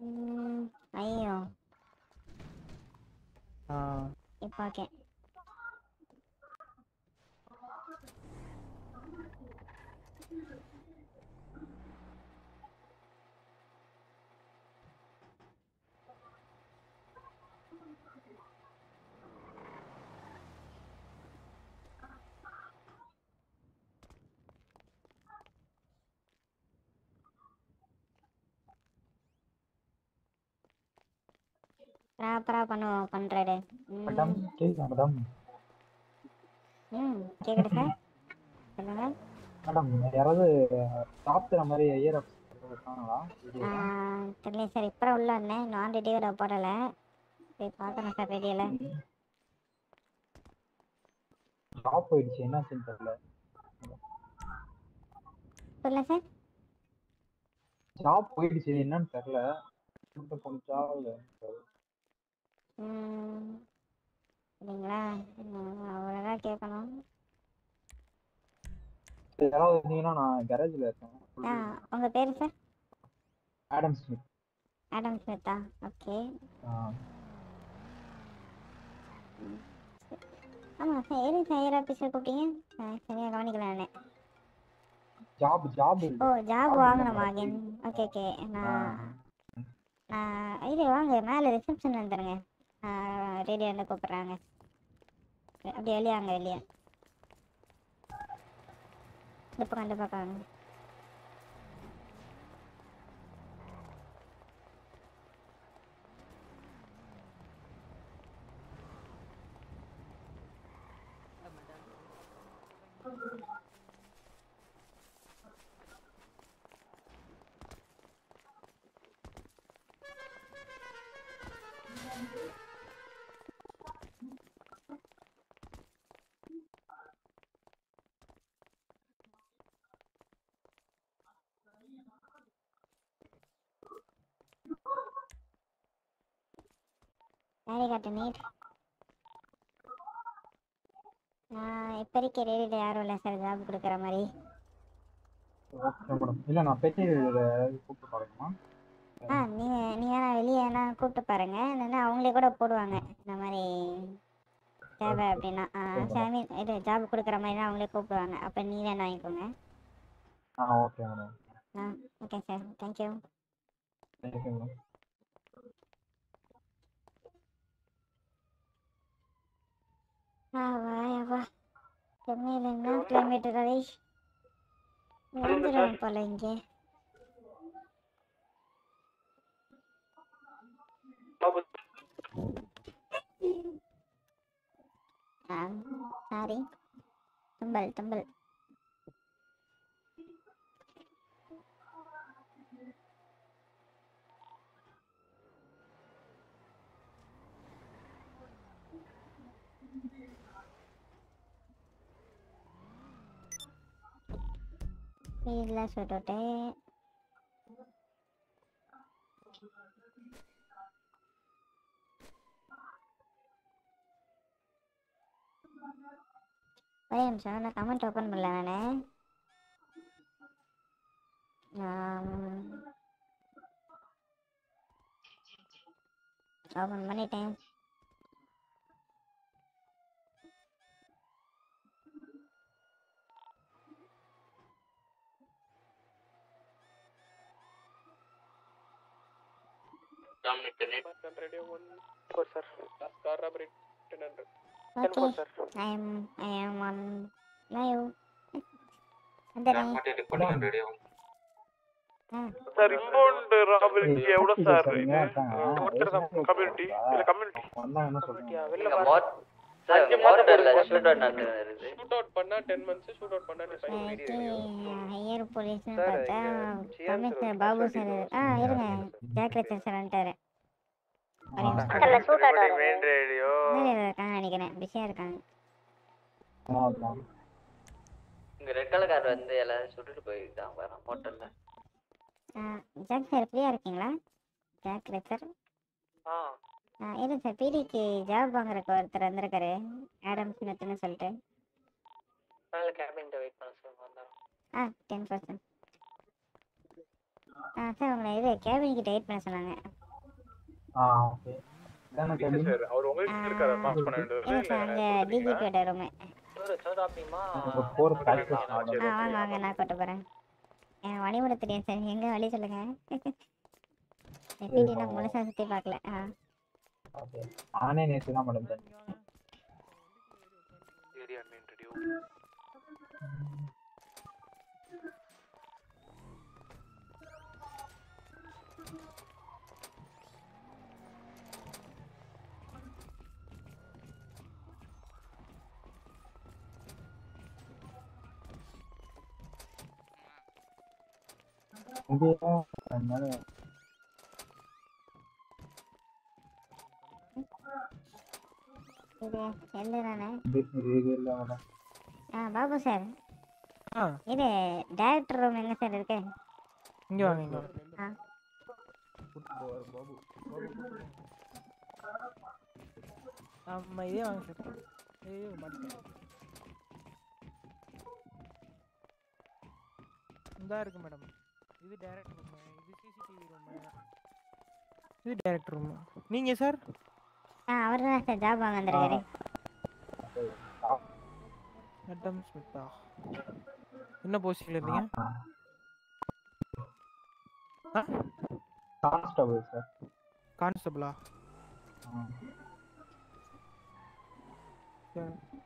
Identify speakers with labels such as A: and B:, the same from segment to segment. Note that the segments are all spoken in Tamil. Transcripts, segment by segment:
A: ம், ஐயோ
B: ஆ,
A: இப்போ ஓகே ப்ராப்பராக பண்ணுவோம் பண்ணுறது
B: மேடம் கேக்குதா மேடம்?
A: ம் கேட்குது சார். சொல்லுங்கள்
B: மேடம் யாராவது சாப்பிட்ற மாதிரி ஐயர் இருக்காங்களா?
A: தெரியல சார். இப்போ உள்ள வந்தேன். நான் ரெடியோட போடலை. போய் பார்க்கணும் சார் ரெடியில்
B: ஜாப் போயிடுச்சு என்னாச்சுன்னு தெரியல.
A: சொல்ல சார்.
B: ஜாப் போயிடுச்சு என்னன்னு தெரியல. இந்த கொஞ்சா
A: ம். சரிங்களா அவ்வளோதான் கேட்கணும்.
B: யாராவது இருந்தீங்கன்னா நான் கேரேஜில் இருக்கேன்.
A: ஆ உங்கள் பேர் சார்
B: ஆடம் ஸ்மித்
A: ஆடம் ஸ்மித்தா ஓகே. ஆமாம் சார் எது சார் ஏர் ஆஃபீஸில் கூப்பிட்டீங்க? ஆ, சரியா கவனிக்கல நான்.
B: ஜாப் ஜாப்
A: ஓ ஜாப் வாங்கணுமா அகைன் ஓகே ஓகே நான் நான் இது வாங்க மேலே ரிசப்ஷன் வந்துடுங்க ரேடியோவில் கூப்பிட்றாங்க. அப்படியே வெளியே வெளியே. இந்த பக்கம் அந்த பக்கம் வாங்க சாரி காட்டு நீட் நான் இப்போதைக்கு ரேடியோவில் யாரும் இல்லை சார். ஜாப் கொடுக்குற மாதிரி.
B: ஓகே மேடம் இல்லை நான் பேச்சு கூப்பிட்டு பாருங்கம்மா.
A: ஆ நீங்கள் நீங்கள் வேணா வெளியே வேணா கூப்பிட்டு பாருங்க. இல்லைன்னா அவங்களே கூட போடுவாங்க. இந்த மாதிரி தேவை அப்படின்னா. சாமி இது ஜாப் கொடுக்குற மாதிரினா அவங்களே கூப்பிடுவாங்க. அப்போ நீ வேணா வாங்கிக்கோங்க.
B: ஆ okay madam
A: ah okay sir
B: thank you
A: thank you madam வாயவா சென்னையில் என்ன கிளைமேட் விழுந்துடும் போல இங்கே. ஆ சாரி தும்பல் தும்பல். ஸ்பீடில் சுட்டுட்டு ஒரே நிமிஷம் நான் கமெண்ட் ஓப்பன் பண்ணல நான் ஓப்பன் பண்ணிட்டேன்
C: Radio sir. Ten four sir. Sir ராபரிக்கு sir. ஒருத்தர் தான் கம்யூனிட்டி இல்ல வெளில
D: சார்
C: அஞ்சு மாசம்
D: ஷூட் அவுட் நடந்துருது
C: ஷூட் அவுட் பண்ணா டென் மந்த்ஸ் ஷூட் அவுட் பண்ணா
A: ஹையர் பார்த்தா கமிஷனர்
E: sir
A: பாபு சார். ஆ இருங்க.
E: இறந்துட்டாரு.
A: ஜாக் ரச்சன் சார் வந்துட்டாரு.
E: மெயின் ரேடியோ
A: இருக்காங்க நினைக்கிறேன். பிஸியாக இருக்காங்க.
B: ஆ, ஆ.
D: இங்க ரெட் கலர் கார் வந்து எல்லாரும் சுட்டுட்டு
A: ஆ, ஜாக் சார் ஃப்ரீயாக இருக்கீங்களா? ஜாக்
C: ஆ.
A: ஆ இரு சார் பிடிக்கு ஜாப் வாங்குறதுக்கு ஒருத்தர் வந்திருக்காரு ஆடம் ஸ்மித்னு சொல்லிட்டு.
D: வெயிட் பண்ண சொல்லுங்க
A: ஆ டென் பர்சன்ட் ஆ சார் உங்களை இது கேபின் கிட்ட வெயிட் பண்ண சொன்னாங்க.
B: ஆ ஓகே
C: சார் அவர் உங்ககிட்ட இருக்காரு பாஸ் பண்ண
A: இல்லை சார் அங்கே டிஜிபியோட ரூமு
B: பேக்கேஜ்
A: ஆ வாங்க வாங்க நான் கூட்டு போகிறேன் எனக்கு வழி விட தெரியும் சார். எங்கே வழி சொல்லுங்க. எப்படின்னா முழுசாக சுற்றி பார்க்கல. ஆ.
B: நானே நேற்று தான் மேடம் அதனால
A: இது எந்த தானே ஆ பாபு சார். இது டேரக்டர் ரூம் எங்கே சார் இருக்கு?
E: இங்க வாங்க இங்க
A: ஆ.
E: ஆமா இதே வாங்க சார். ஐயோ இந்தா இருக்கு மேடம். இது டைரக்ட் ரூம் இது சிசிடிவி ரூம் இது டைரக்ட் ரூம் நீங்க சார்?
A: அவர் தான் சார் ஜாப் வாங்க வந்திருக்காரு.
E: ஸ்மித்தா. என்ன போஸ்டிங்ல இருந்தீங்க?
B: Constable sir.
E: கான்ஸ்டபிளா?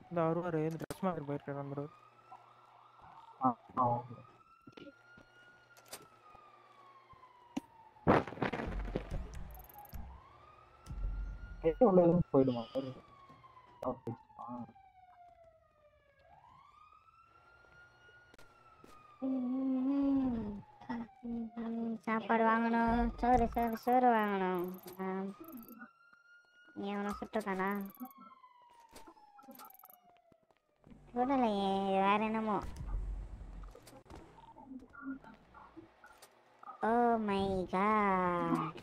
E: இந்த வருவாரு இந்த ட்ரெஸ் மாதிரி போயிருக்காரு வந்துருவாரு
B: ஆ ஆ ஓகே. உள்ளதும் போயிடுமா? சார்.
A: சாப்பாடு வாங்கணும். சோறு சோறு சோறு வாங்கணும். நீ அவனை சுட்டுருக்கானா? சுடலையே வேற என்னமோ. ஓ மை காட்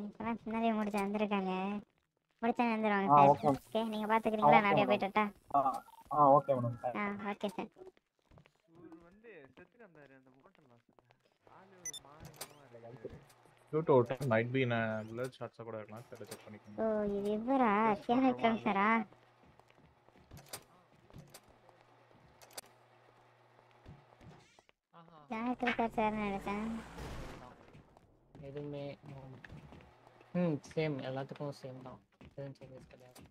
A: இப்பதான் சின்னதே முடிச்சு வந்திருக்காங்க. முடிச்சா வந்துடுவாங்க
B: ஆ,
A: சார்.
B: okay.
A: ஓகே நீங்க பாத்துக்கிறீங்களா? நான் அப்படியே
B: okay,
A: போயிட்டுட்டா
B: ஆ ஓகே மேடம்.
A: ஆ ஓகே சார்.
F: கூட இருக்கலாம். செக் பண்ணிக்கோங்க.
A: ஓ இது இவரா விக்ரம் சாரா? யாருக்கு இருக்கார் சார் நினைச்சேன்.
G: எதுவுமே ம் சேம் எல்லாத்துக்கும் சேம் தான். எதுவும் சேஞ்சஸ் கிடையாது.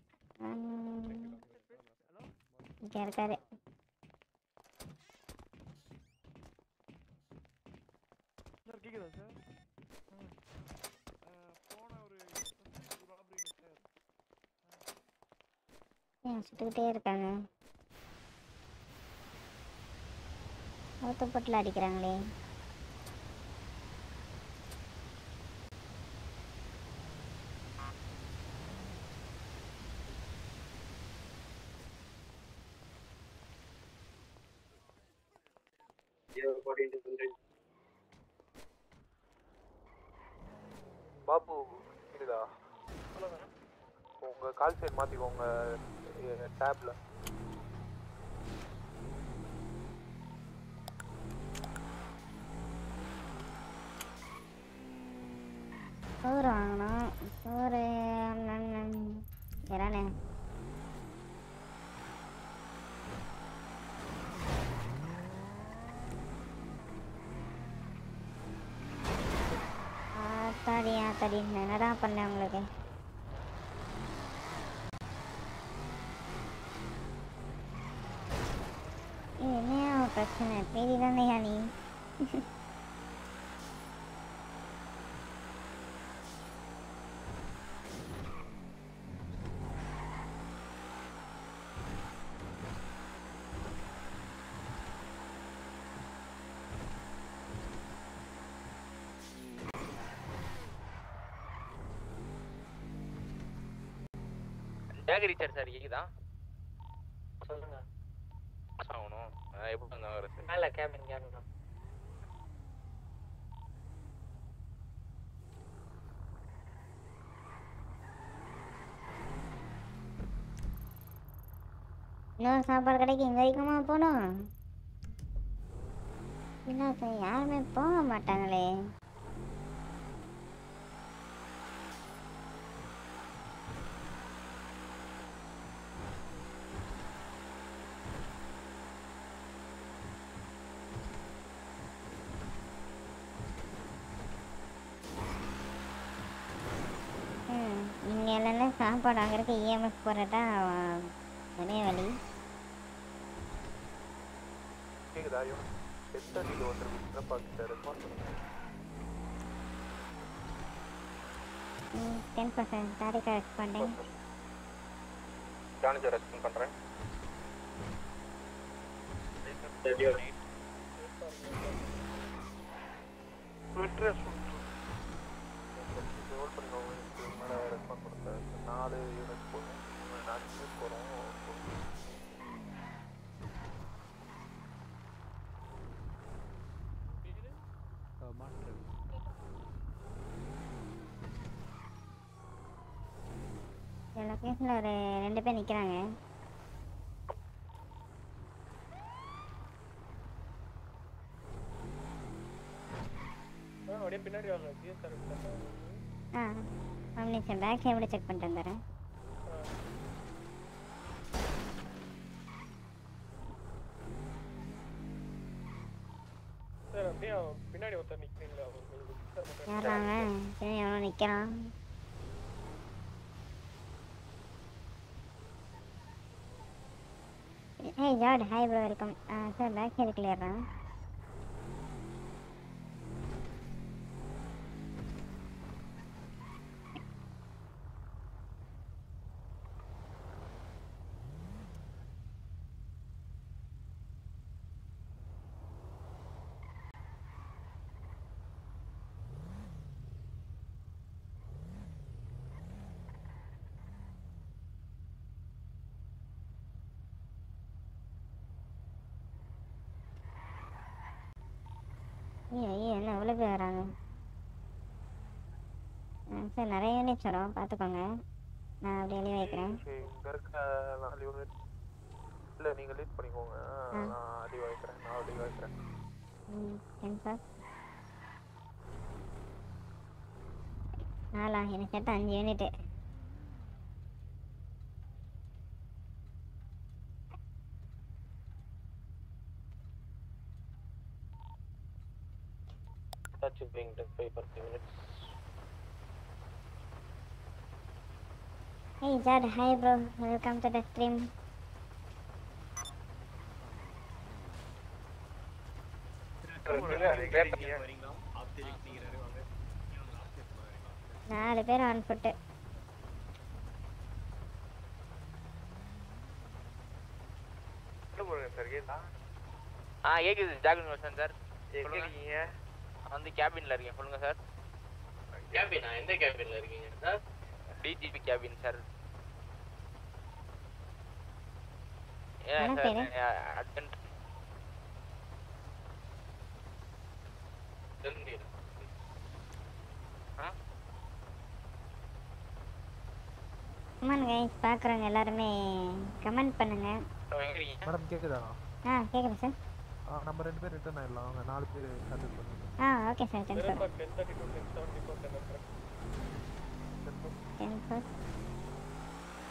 A: இங்க இருக்காரு.
E: சார் கேக்குதா சார்?
A: ஏன் சுட்டுக்கிட்டே இருக்காங்க? ஊத்தப்பட்டில் அடிக்கிறாங்களே
C: பாபு இருக்குதா உங்க கால் சைன் மாத்திக்கோங்க டேப்ல
A: சோறு வாங்கணும் சோறு இறானே ஆத்தாடி ஆத்தாடி நான் என்னடா பண்ணேன் உங்களுக்கு இது என்னையா உன் பிரச்சனை பேதி தானேயா
H: பேக் ரீச்சர் சார் கேக்குதா?
G: சொல்லுங்க.
H: ஆகணும் எப்படி வந்து வரது
G: மேல கேபின் கேபின்
A: இன்னொரு சாப்பாடு கடைக்கு இங்கே வரைக்குமா போகணும்? என்ன சார் யாருமே போக மாட்டாங்களே ம் இங்கே இல்லைன்னா சாப்பாடு வாங்குறதுக்கு இஎம்எஸ் போடுறதா ஒரே வழி.
C: கேக்குதா இவன் எத்தடியில் ஒருத்தர் பார்த்துட்டு ரெஸ்பான்ஸ் பண்ணுங்க.
A: டென் பர்சன்ட்
C: ரெஸ்பாண்ட் பண்ணுறேன் பண்ணிக்கோங்க இதுக்கு மேலே ரெஸ்பாண்ட் பண்ணுங்க நாலு யூனிட் போதும் நாலு யூனிட் போகிறோம்
A: இந்த லொக்கேஷனில் ஒரு ரெண்டு பேர் நிற்கிறாங்க
C: அப்படியே பின்னாடி வாங்க.
A: ஆ ஒரு நிமிஷம் பேக் எப்படி செக் பண்ணிட்டு வந்துடுறேன்
C: சரி
A: எவனோ நிற்கிறான் hey ஜார்ட் hi bro welcome sir back side கிளியர்ரா ஐயோ ஐயோ என்ன இவ்வளோ பேர் வராங்க ஆ சார் நிறைய யூனிட்ஸ் வரும். பார்த்துக்கோங்க. நான் அப்படியே எழுதி வைக்கிறேன்
C: இங்கே இருக்க நாலு யூனிட் இல்லை நீங்கள் லீட் பண்ணிக்கோங்க. நான் அடி வைக்கிறேன் நான் அடி வைக்கிறேன்
A: ம் சார் நாலா? எனக்கு கேட்ட அஞ்சு
C: unit is being done five per minutes.
A: Hey Jad, hi bro, welcome to the stream. நாலு பேர் ஆன் ஃபுட்டு
H: ஆ கேக்குது. ஜாகின் வருஷன் சார் வந்து கேபின்ல இருக்கேன். சொல்லுங்க சார்
G: கேபினா எந்த கேபின்ல இருக்கீங்க
H: sir
A: DGP cabin
H: sir
A: comment guys பார்க்குறவங்க எல்லாருமே கமெண்ட் பண்ணுங்க.
B: மேடம் கேக்குதா?
A: ஆ கேட்குது சார்
B: நம்ம ரெண்டு பேர் ரிட்டர்ன் ஆயிடலாம். அவங்க நாலு பேர்
A: ஆ okay sir ten four
C: ten thirty to ten seventy four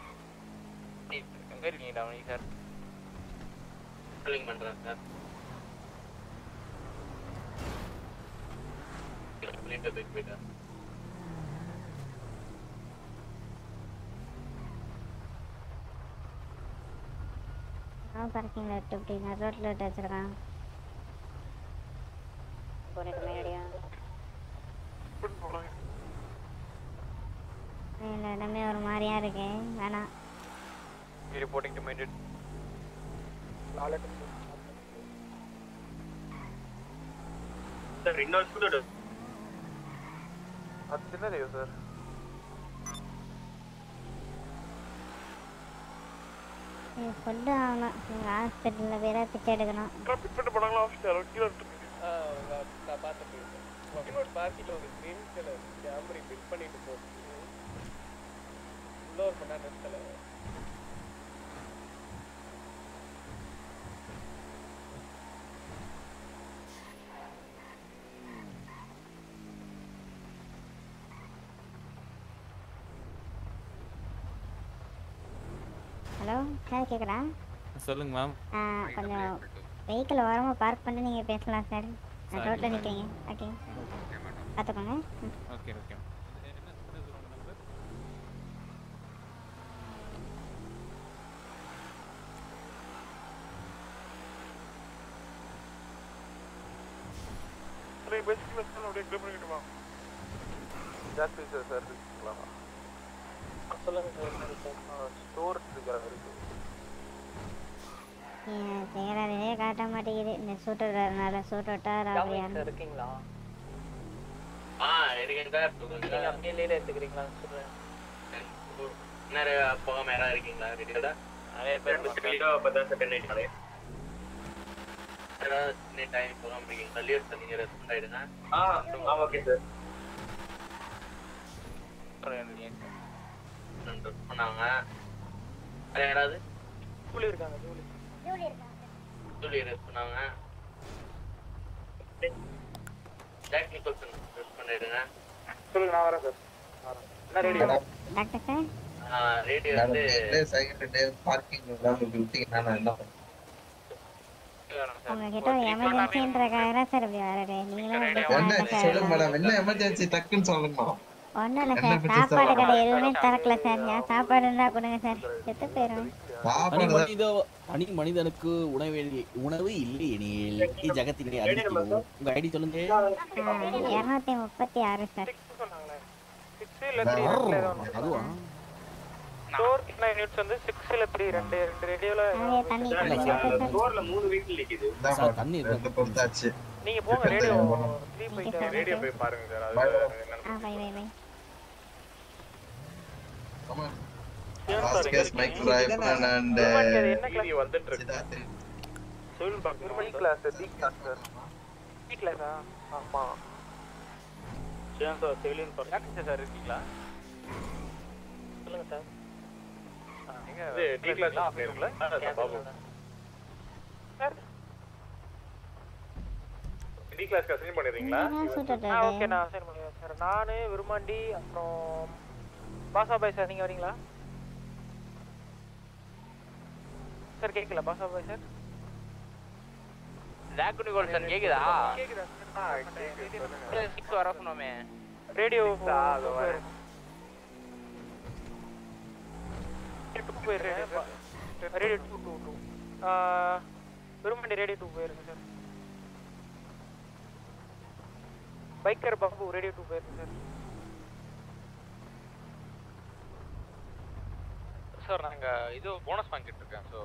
C: ten
A: ten four
H: எங்க இருக்கீங்க டவுனி சார்
G: காலிங் பண்றேன் சார் லிட்டர் போயிட்டு போயிட்டேன்
A: அவன் பார்க்கிங்கில் விட்டு இப்படி நான் ரோட்டில் விட்டு வச்சுருக்கான் போனதுக்கு முன்னாடியா இந்த இடமே ஒரு மாதிரியா இருக்கு வேணாம்
H: மைண்டட்
C: சார் இன்னொரு ஸ்கூலோட அது சின்னதையோ சார்
A: ஃபுட்டு ஆகணும் ஹாஸ்பிட்டலில் போய் தான் பிச்சை எடுக்கணும்.
C: போனாங்களா ஆஃபீஸர் கீழே இருக்கு
G: நான் இன்னொரு பார்க்கில் ஒரு கிரீன் கலர் கேமரி ஃபிட் பண்ணிட்டு மணி நேரம் நிறுத்தல
A: ஹலோ சார் கேட்குறா
I: சொல்லுங்க மேம்.
A: கொஞ்சம் வெஹிக்கிள் ஓரமாக பார்க் பண்ணி நீங்கள் பேசலாம் சார் ரோட்டில் நிற்கிறீங்க ஓகே பார்த்துக்கோங்க
I: ஓகே ஓகே
C: பேசிக்கலா சார் அப்படியே கிளப் பண்ணிக்கிட்டுமா ஜாஸ்தி சார் சார் இருக்கலாமா
G: சொல்லுங்க சார்
C: ஸ்டோர் இருக்கிற வரைக்கும்
A: ஏன் சேகராதையே காட்ட மாட்டேங்குது இந்த சூட்டுறதுனால சூட்டு விட்டார் அப்படியா
G: இருக்கீங்களா?
D: ஆ இருக்கேன் சார்
G: நீங்க அப்படியே லீல எடுத்துக்கிறீங்களா சொல்றேன்
D: நிறைய போகாம யாராவது இருக்கீங்களா ரெடியோட
H: நிறைய பேர்
D: வீடியோ அப்பதான் சார் யாராவது டைம் போகாம இருக்கீங்களா? சார் நீங்க ரெஸ்பாண்ட் ஆயிடுங்க ஆ ஓகே சார் யாராவது?
G: கூலி இருக்காங்க கூலி
D: சொல்லி ரெஸ்ட் பண்ணாங்க ஜாக் நிக்கோல்சன் ரெஸ்ட் பண்ணிடுங்க
C: சொல்லுங்க நான் வரேன் சார். என்ன ரேடியோ
A: டாக்டர் சார்.
D: ரேடியோ வந்து
A: உங்ககிட்ட ஒரு எமர்ஜென்சின்றக்காக தான் சார் இப்படி வர்றது நீங்களும் இப்படி சொன்னா சார்.
J: என்ன எமர்ஜென்சி டக்குன்னு சொல்லுங்க
A: ஒன்றும் இல்லை சார். சாப்பாடு கடை எதுவுமே திறக்கல சார். ஏன் சாப்பாடு இருந்தால் கொடுங்க சார். செத்து போயிடும்
J: சாப்பாடு தான்
I: மனித தனி மனிதனுக்கு உணவு உணவு இல்லை எனில். ஜகத்தினை அறிவிக்கிறோம் உங்க ஐடி சொல்லுங்க.
A: இரநூத்தி முப்பத்தி ஆறு சார்.
I: அதுவா
G: நீங்க போங்க ரேடியோ
C: ரேடியோ போய் பாருங்க சார் அது
A: ஆ bye bye bye
J: Vasquez, Mike Ryan and
G: என்ன
C: வந்துட்டு இருக்கு சிவில் பார்க்க D class D class sir
G: three கிளாஸா
C: ஆமா சார் சிவிலியன் பார்க்க
H: சார் இருக்கீங்களா
G: சொல்லுங்க சார்
H: எங்க
C: இது டி கிளாஸ் இருக்குல்ல Babu
G: sir
C: D class assign பண்ணிடுறீங்களா
A: நீங்க
G: ஓகே நான் சரி பண்ணிடுறேன். சார் நானு விருமாண்டி அப்புறம் பாசா பாய் சார் நீங்க வரீங்களா? சார் கேட்கல பாசா பாய் சார்
H: ஜாக் நிக்கோல்சன் கேக்குதா
G: கேக்குதா
H: சிக்ஸ் வர சொன்னோமே
G: radio radio two two two Virumandi radio two போயிருங்க sir biker Babu radio two போயிருங்க சார்
H: சார் நாங்க இது போனஸ் வாங்கிட்டு இருக்கேன் ஸோ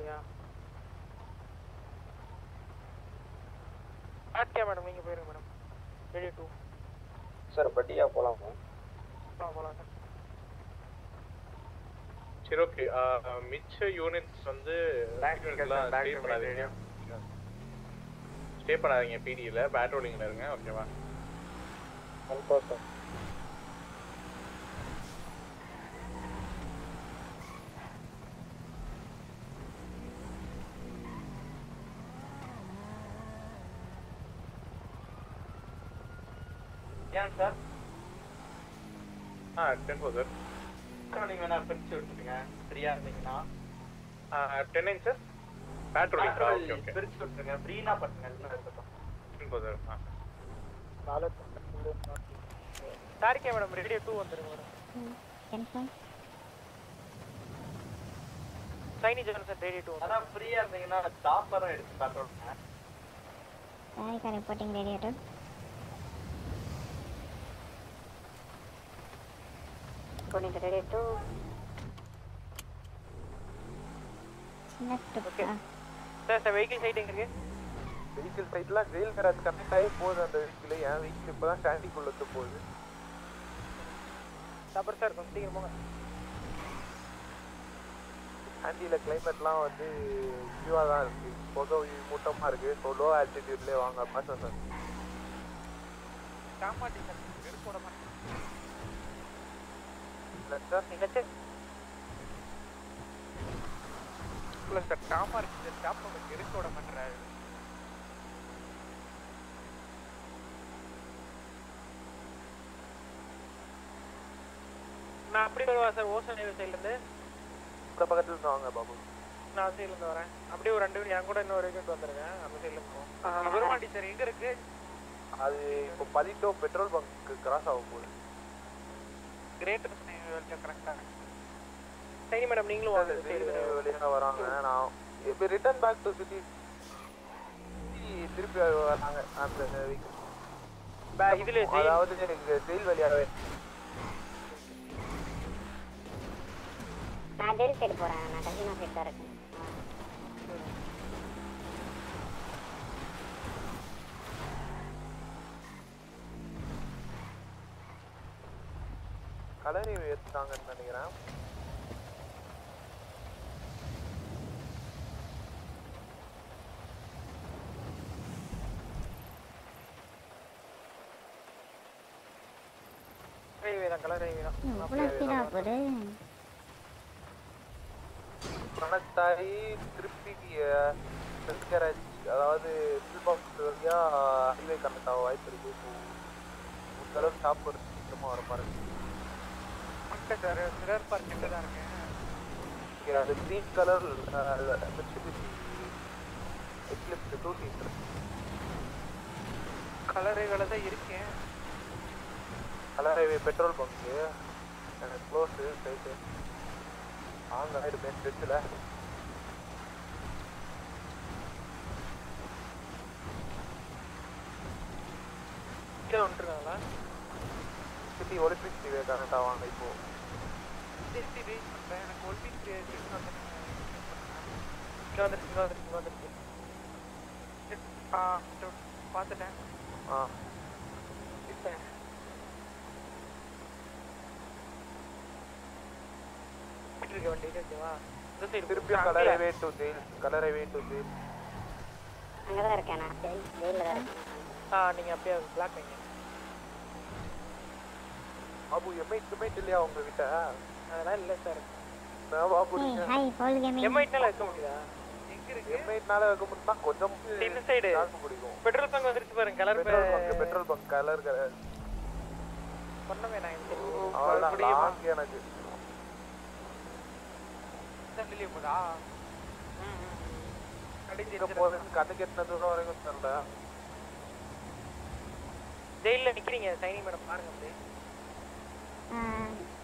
G: அப்படியா ஆர்டியா மேடம் நீங்கள் போயிருங்க மேடம். ரேடியோ டூ
C: சார் பட்டியா போலாம்?
G: போகலாம் போகலாம் சார்.
C: சரி ஓகே. மிச்ச யூனிட்ஸ் வந்து ஸ்டே பண்ணாதீங்க. ஸ்டே பண்ணாதீங்க பிடியில் பேட்ரோலிங்கில் இருங்க ஓகேவா
G: ஏன் சார்?
C: ஆ டென் ஃபோர் சார்.
G: நீங்கள் வேணா பிரிச்சு விட்டுருங்க. ஃப்ரீயாக இருந்தீங்கன்னா.
C: Ten inch sir. பேட்ரோலிங்
G: பிரிச்சு விட்டுருங்க. ஃப்ரீனா பண்ணுங்க
C: டென் சார் ஆ.
G: சாரிக்கா மேடம் ரேடியோ டூ வந்துருங்க madam. Saini Johnson radio two அதான் ஃப்ரீயாக இருந்தீங்கன்னா டாப்பராக எடுத்து காட்டுறோம்
A: Sarika reporting radiator According to radio 2. சின்ன
G: Okay.
A: Trip
G: sir sir vehicle sighting இருக்கு
C: வெஹிக்கிள் சைட்லாம் ஜெயில் கராஜ் கனெக்ட் ஆகி போகுது அந்த வெஹிக்கிள் என் வெஹிக்கிள் இப்போ தான் ஸ்டாண்டிங்குள்ள போகுது
G: சப்பர் சார் கொஞ்சம் சீக்கிரம் போங்க
C: ஆண்டியில் கிளைமேட்லாம் வந்து இதுவாக தான் இருக்குது புகை மூட்டமாக இருக்குது ஸோ லோ ஆல்டிடியூட்லேயே வாங்க பார்த்தேன் சார்
G: காமாட்டி சார் எடுக்க விட மாட்டேன்
C: இல்லை சார்
G: இல்லை உங்களுக்கு விட மாட்டேறாரு. நான் அப்படி வருவா சார் ஓசன் ஹைவே சைட்லேருந்து
C: இந்த பக்கத்துல இருந்து வாங்க பாபு.
G: நான் சைட்லேருந்து வரேன். அப்படியே ஒரு ரெண்டு பேரும் என் கூட இன்னொரு வரைக்கும் வந்துருங்க அந்த சைடில் போகும் விரும்மாண்டி சார் எங்கே இருக்கு?
C: அது இப்போ பதிட்டோ பெட்ரோல் பங்க்கு கிராஸ் ஆக போகுது.
G: கிரேட்டர் சரி மேடம் நீங்களும்
C: வராங்க. நான் இப்போ ரிட்டர்ன் பேக் டு சிட்டி திருப்பி வராங்க. அந்த.
G: பே- இதுல ஜெயில்
C: அதாவது இங்க ஜெயில் வழியாகவே
A: நான் ஜெயில் சைடு போகிறேன் நான் கசினோ சைடு தான் இருக்கேன்.
C: கலரி ஏற்றுட்டாங்கன்னு நினைக்கிறேன். ஆகி திருப்பி அதாவது வழியா ஹைவே கனெக்ட் ஆக வாய்ப்பு இருக்கு. அளவுக்கு ஸ்டாப் ஒரு சீக்கிரமாக வர மாதிரி
G: அங்கே சார் மிரர் பார்க் கிட்ட தான் இருக்கேன்.
C: இங்க அது green colour Mitsubishi Eclipse two seater
G: colour ரயில்வேல தான் இருக்கேன்.
C: கலர் பெட்ரோல் பங்க்கு எனக்கு க்ளோஸு சைட்டு ஆங்க ஆயிடுமே ஸ்ட்ரெச்சில்
G: கீழே வந்துருக்காங்களா?
C: சிட்டி ஒலிம்பிக் டிவே கனெக்ட் ஆவாங்க இப்போ.
G: பார்த்துட்டேன்
C: ஆ
G: இப்போ. இருக்க வண்டி ஓகேவா
C: திருப்பியும் colour to jail colour highway to jail
A: அங்கே தான் இருக்கேன் நான். ஜெயில் ஜெயிலில் தான் இருக்கேன்.
G: ஆ நீங்கள் அப்படியே பிளாக் வைங்க
C: பாபு எம்ஐட் எம்ஐட் இல்லையா உங்ககிட்ட?
G: அதெல்லாம் இல்லை சார்
C: நான் பாபு
A: ஏய்
C: நீங்க
A: ஹாய் பவுல் கேமிங்
G: எம்ஐட்னால வைக்க முடியுதா? எங்கே இருக்கு
C: எம்ஐட்னால வைக்க முடியுமா? கொஞ்சம்
G: இந்த சைடு
C: பிடிக்கும்.
G: பெட்ரோல் பங்க் வந்துருச்சு பாருங்க colour
C: petrol bunk petrol bunk colour colour
G: பண்ணவே நான்
C: எனக்கு.
G: கடிஞ்சு
C: இங்க போகிறது கண்ணுக்கு எட்டின தூரம் வரைக்கும் தெரியல.
G: ஜெயிலில் நிற்கிறீங்க சைனி மேடம் பாருங்க அப்படியே.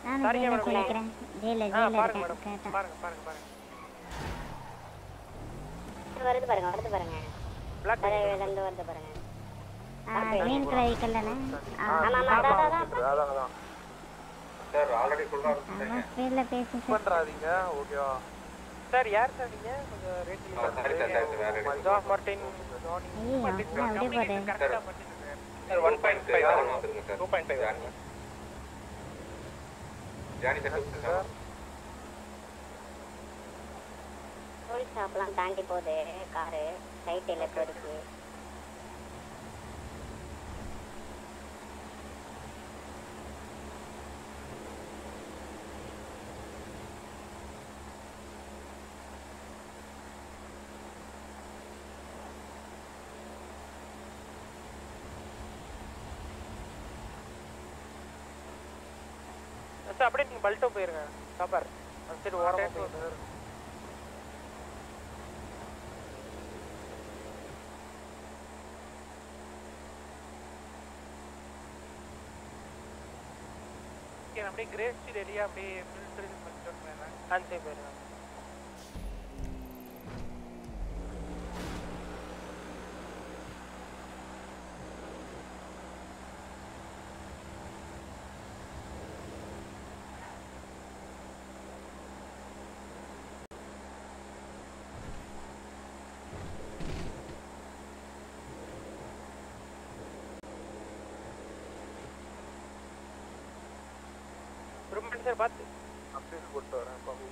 G: மேடம். பாருங்க
A: இருக்கேன்
G: மேடம். பாருங்க பாருங்க பாருங்க.
A: வருது பாருங்க வருது பாருங்க.
G: பிளாக்
A: தலையிலேருந்து வருது பாருங்க. க்ரீன் கலர் வெஹிக்கல் தானே
C: ஆ,
A: ஆமாம் ஆமாம் அதான் அதான் அதான்.
C: அதான் அதான்
J: சார் ஆல்ரெடி சொல்றாரு
A: ஆமாம் ஸ்பீடில் பேசி சார்.
C: பண்றாதீங்க ஓகேவா
G: சார் யார் சார் நீங்க? கொஞ்சம் ரேட் ஜான் மார்டின் ஜானி
A: அப்படியே
G: பண்ணிட்டு
J: சார் ஒன் பாயிண்ட் ஃபைவ் வந்துருங்க
G: sir two point
J: five Johnny Johnny sir
A: police ஸ்டாப்லாம் தாண்டி போகுது காரு சைட்டில் இப்போதைக்கு
G: சார் அப்படியே நீங்கள் பல்ட்டோ போயிருங்க. சாப்பார் அந்த சைடு ஓரமாக போயிருங்க. அப்படியே கிரேட் ஸ்ட்ரீட் ஏரியா அப்படியே மிலிட்டரி பண்ணிட்டு அந்த சைடு போயிருங்க சரி பார்த்து.
C: அப்பீல் போட்டு வரேன் பாபு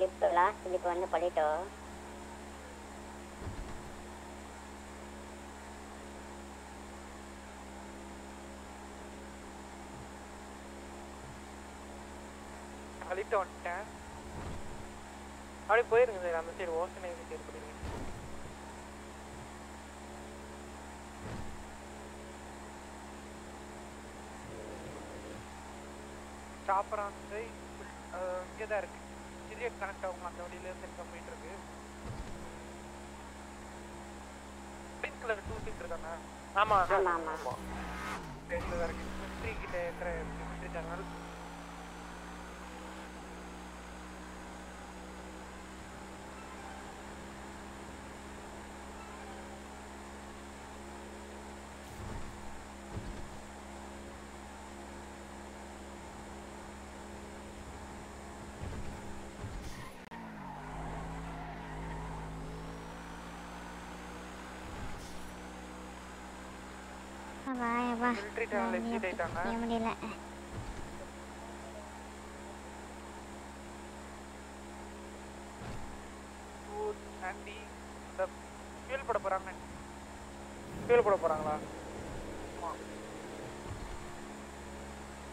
A: ஜிப் லாஸ்ட் ஜிப் வந்து பழிட்டோம்
G: அழிட்டு வந்துட்டேன். அப்படியே போயிருங்க சார் அந்த சைடு ஓசனை சைடு போயிருங்க சாப்பரா வந்து இங்கே தான் இருக்கு. சிறியட் கனெக்ட் ஆகும் அந்த வழியில இருந்து இருக்க போயிட்டு இருக்கு. பிங்க் கலர் டூ சீட் இருக்காங்க ஆமா
A: ஆமா ஆமா.
G: சைடுல தான் இருக்கு. மிஸ்ட்ரி கிட்ட இருக்கிற மிஸ்ட்ரி சேனல் ஆயிட்டாங்க
A: செய்ய முடியல
G: ஆண்டி இந்த ஃபியூல் போட போறாங்க ஃபியூல் போட போறாங்களா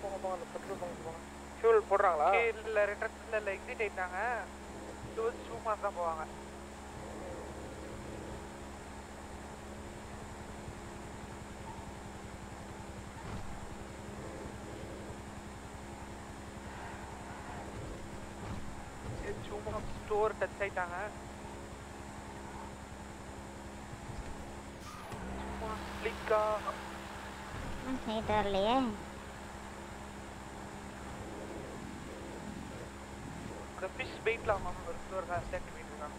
G: போங்க போங்க அந்த பெட்ரோல் பங்க் போங்க ஃபியூல் போடுறாங்களா இல்ல ரிட்டர்ன் இல்ல இல்ல எக்ஸிட் ஆயிட்டாங்க இது சும்மா தான் போவாங்க சும்மா ஸ்டோர் டச் ஆயிட்டாங்க சும்மா கிளிக்கா
A: சைட் வரலையே
G: இந்த ஃபிஷ் வெயிட்ல அவங்க ஒரு ஒரு ஸ்டாண்ட் வெயிட் இருக்காங்க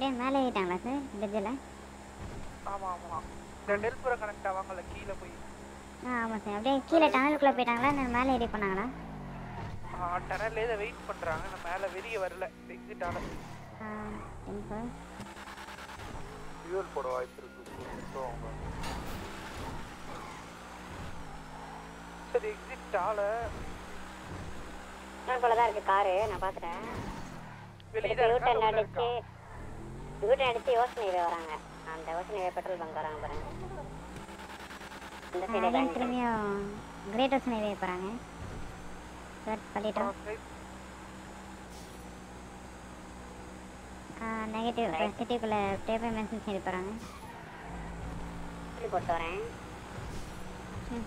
A: அப்படியே மேலே ஏறிட்டாங்களா சார் பிரிட்ஜில்
G: ஆமா ஆமா. இந்த டெல்புர கனெக்ட் ஆவாங்கல்ல கீழே போய்.
A: ஆ ஆமாம் சார் அப்படியே கீழே டனலுக்குள்ளே போயிட்டாங்களா? இல்லை மேலே ஏறி போனாங்களா?
G: டனல்லே இதை வெயிட் பண்றாங்க. நான் மேல வெளிய வரல. எக்ஸிட் ஆல
A: ஆ
C: ஃபியூல் போட வாய்ப்பு இருக்கு. so அவங்க
G: சரி எக்ஸிட் ஆல
A: போல தான் இருக்குது காரு. நான் பார்த்துட்டேன்
G: வெளியே
A: யூட்டன் அடிச்சு யூட்டன் அடிச்சு யோசனை வராங்க. அந்த யோசனை பெட்ரோல் பங்க் வராங்க பாருங்க. இந்த சைடு திரும்பியும் கிரேட் யோசனை போகிறாங்க சார் பண்ணிட்டோம் நெகட்டிவ் சிட்டிக்குள்ளே டேபிள் மென்ஷன் செய்து போகிறாங்க போட்டு வரேன். ம்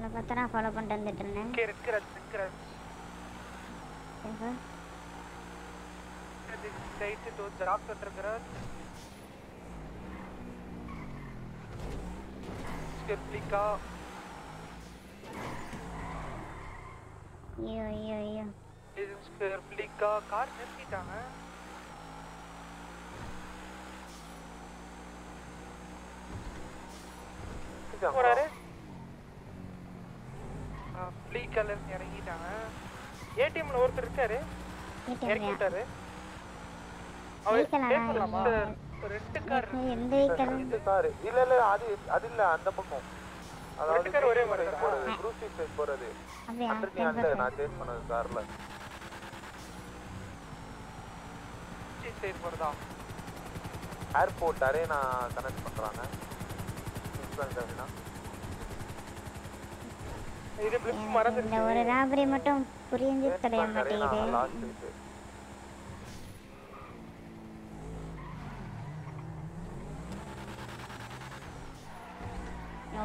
G: இது visa
C: இல்ல
G: new-
C: லெஃப்ட்ல
A: இல்லை பார்த்து நான் ஃபாலோ பண்ணிட்டு வந்துட்டு இருந்தேன்.
G: இங்கே இருக்கிறது இருக்கிறது.
A: சிம்பிள்
G: ரைட்டு டோ ஜாப் இருக்கிறார் ஸ்கெப்ளிக்கா
A: ஐயோ ஐயோ ஐயோ.
G: இது ஸ்கெப்ளிக்கா கார் நிறுத்திட்டாங்க. போறாரு ஃப்ளீக்கால இருந்து இறங்கிட்டாங்க. ஏடிஎம்ல ஒருத்தர் இருக்காரு. விட்டாரு. அவர் ரெண்டு கார்
A: எந்த வெஹிக்கல்
C: இந்த காரு. இல்ல இல்ல அது அது இல்ல அந்த பக்கம். அதாவது
G: ரெண்டு ஒரே மாதிரி?
C: போறது குரூசி சைடு போறது.
A: அப்படியா?
C: அந்த நான் சேஸ் பண்ணது கார்ல.
G: சைடு போகிறதா
C: ஏர்போர்ட் அரேனா கனெக்ட்
G: இது பிளிப்
A: இந்த ஒரு ராபரி மட்டும் புரிஞ்சு தொலைய மாட்டேங்குது.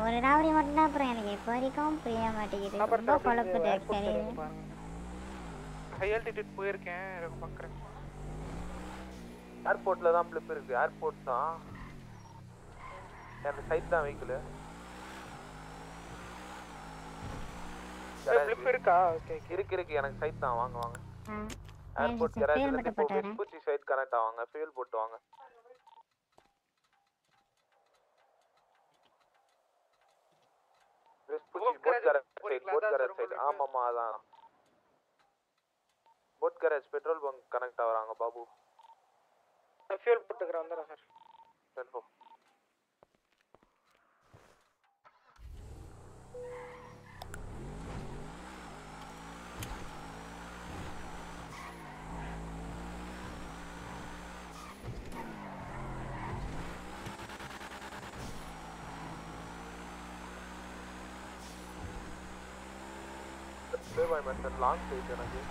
A: ஒரு ராபரி மட்டும் தான் அப்புறம் எனக்கு இப்போ வரைக்கும் புரிய மாட்டேங்குது. ரொம்ப குழப்புது
G: ஹை ஆல்டிடியூட் போயிருக்கேன் எனக்கு பார்க்குறேன்
C: ஏர்போர்ட்ல தான் பிளிப் இருக்கு. ஏர்போர்ட் தான். அந்த சைட் தான் வெஹிக்கிள்
G: பிளிப் இருக்கா? ஓகே
C: இருக்கு இருக்கு. எனக்கு சைட் தான். வாங்க வாங்க.
A: ஆ
C: ஏர்போர்ட்
A: fuel
C: கேரேஜ்ல
A: மட்டும்
C: இப்போ
A: போட்டு வரேன்.
C: வெஸ்பூச்சி சைட் கனெக்ட் ஆவாங்க. ஃபியூல் போட்டு வாங்க. Vespucci boat garage side boat garage side ஆமாமா அதான் boat garage petrol bunk connect ஆகுறாங்க பாபு.
G: ஃபியூல் போட்டுக்கிறேன் வந்துடுறேன் sir
C: confirm bye. Method long side எனக்கு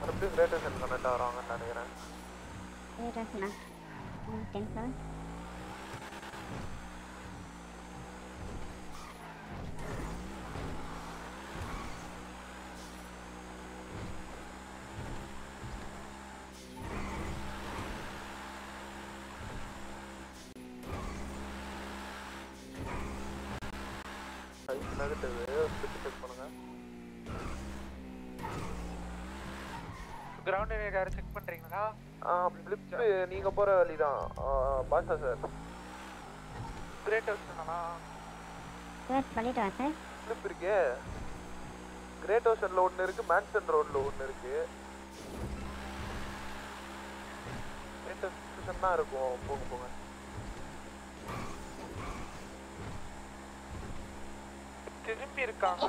C: மறுபடியும் கிரேட்டர் செல் கனெக்ட் ஆகிறாங்கன்னு நினைக்கிறேன் சைட் நெகட்டிவ் செக் பண்ணுங்க.
G: கிரவுண்ட் ஏரியா யாரும் செக் பண்ணுறீங்களா
C: ஆ பிளிப் நீங்க போற வழி தான் பாஷா சார்
G: கிரேட் ஹவுஸ் தானா?
A: சார் பண்ணிட்டு வாங்க சார்
C: பிளிப் இருக்கே. கிரேட் ஓஷன்ல ஒன்னு இருக்கு மேன்சன் ரோட்ல ஒன்னு இருக்கு. கிரேட் ஓஷன் தான் இருக்கும். போங்க போங்க.
G: திரும்பி இருக்காங்க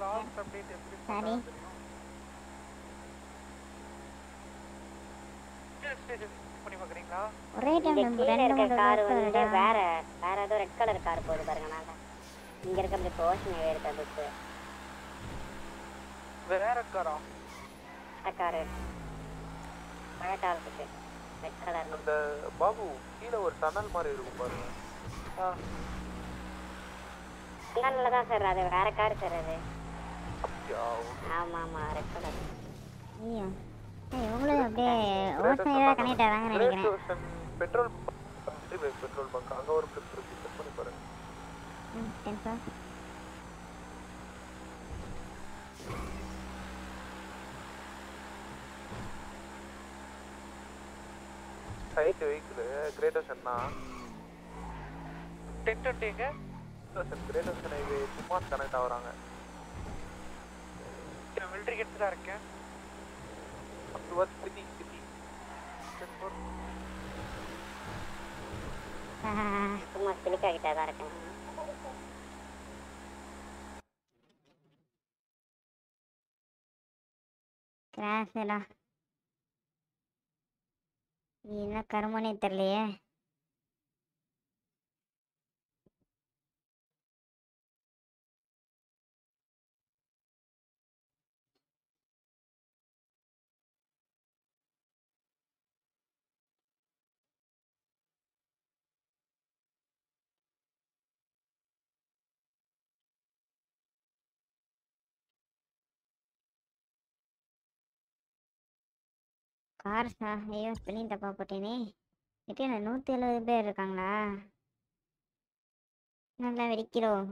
G: லாஸ்ட் அப்டேட் எப்படி
A: சாரி
G: ஸ்டேஷன் பண்ணி பார்க்குறீங்களா
A: ஒரே டைம் நம்ம
K: கீழே
A: ரெண்டு
K: இருக்க கார் வந்து? வேற வேற ஏதோ ரெட் கலர் கார் போகுது பாருங்க நான் இங்க இருக்க இப்போ ஓஷன் எடுத்த பஸ்
G: வேற காரா
K: காரு இருக்கு ரெட் கலர்
C: அந்த பாபு கீழே ஒரு டனல் மாதிரி இருக்கும் பாருங்க.
K: நல்ல தான் சார் அது. வேற கார் சார் அது ஆமா ஆமா ரெட் கலர்
A: ஐயோ அப்படியே கனெக்ட் நினைக்கிறேன்.
C: Ocean petrol petrol bunk. அங்க ஒரு பிளிப் இருக்கு செக் பண்ணி பாருங்க.
A: ம் ten seven
C: side vehicle great ocean தான்
G: டென் டுவெண்ட்டிங்க
C: ஓஷன் கிரேட் ஓஷன் ஹைவே சும்மா கனெக்ட் ஆகுறாங்க.
G: மிலிட்ரி கிட்ட தான் இருக்கேன்.
C: சிட்டி சிட்டி
K: சும்மா சிலிக்கா கிட்ட தான் இருக்கேன்.
A: கிராஸ்டா என்ன கருமனே தெரியலையே? கார்ஸா ஐயோ ஸ்பெல்லிங் தப்பா போட்டேனே. எத்தனை நூற்றி எழுபது பேர் இருக்காங்களா? நல்லா வெடிக்கிறோம்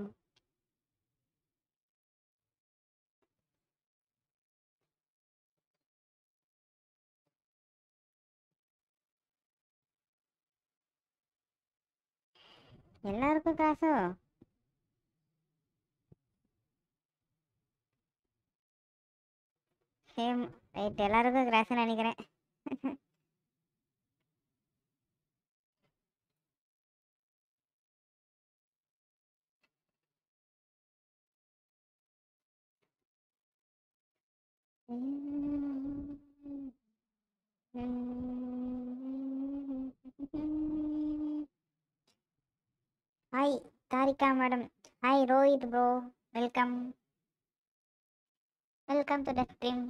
A: எல்லாருக்கும் காசோ சேம் ரைட் எல்லாருக்கும் கிராஸ்ன்னு நினைக்கிறேன். Hi Tarika madam hi Rohit bro welcome welcome to the stream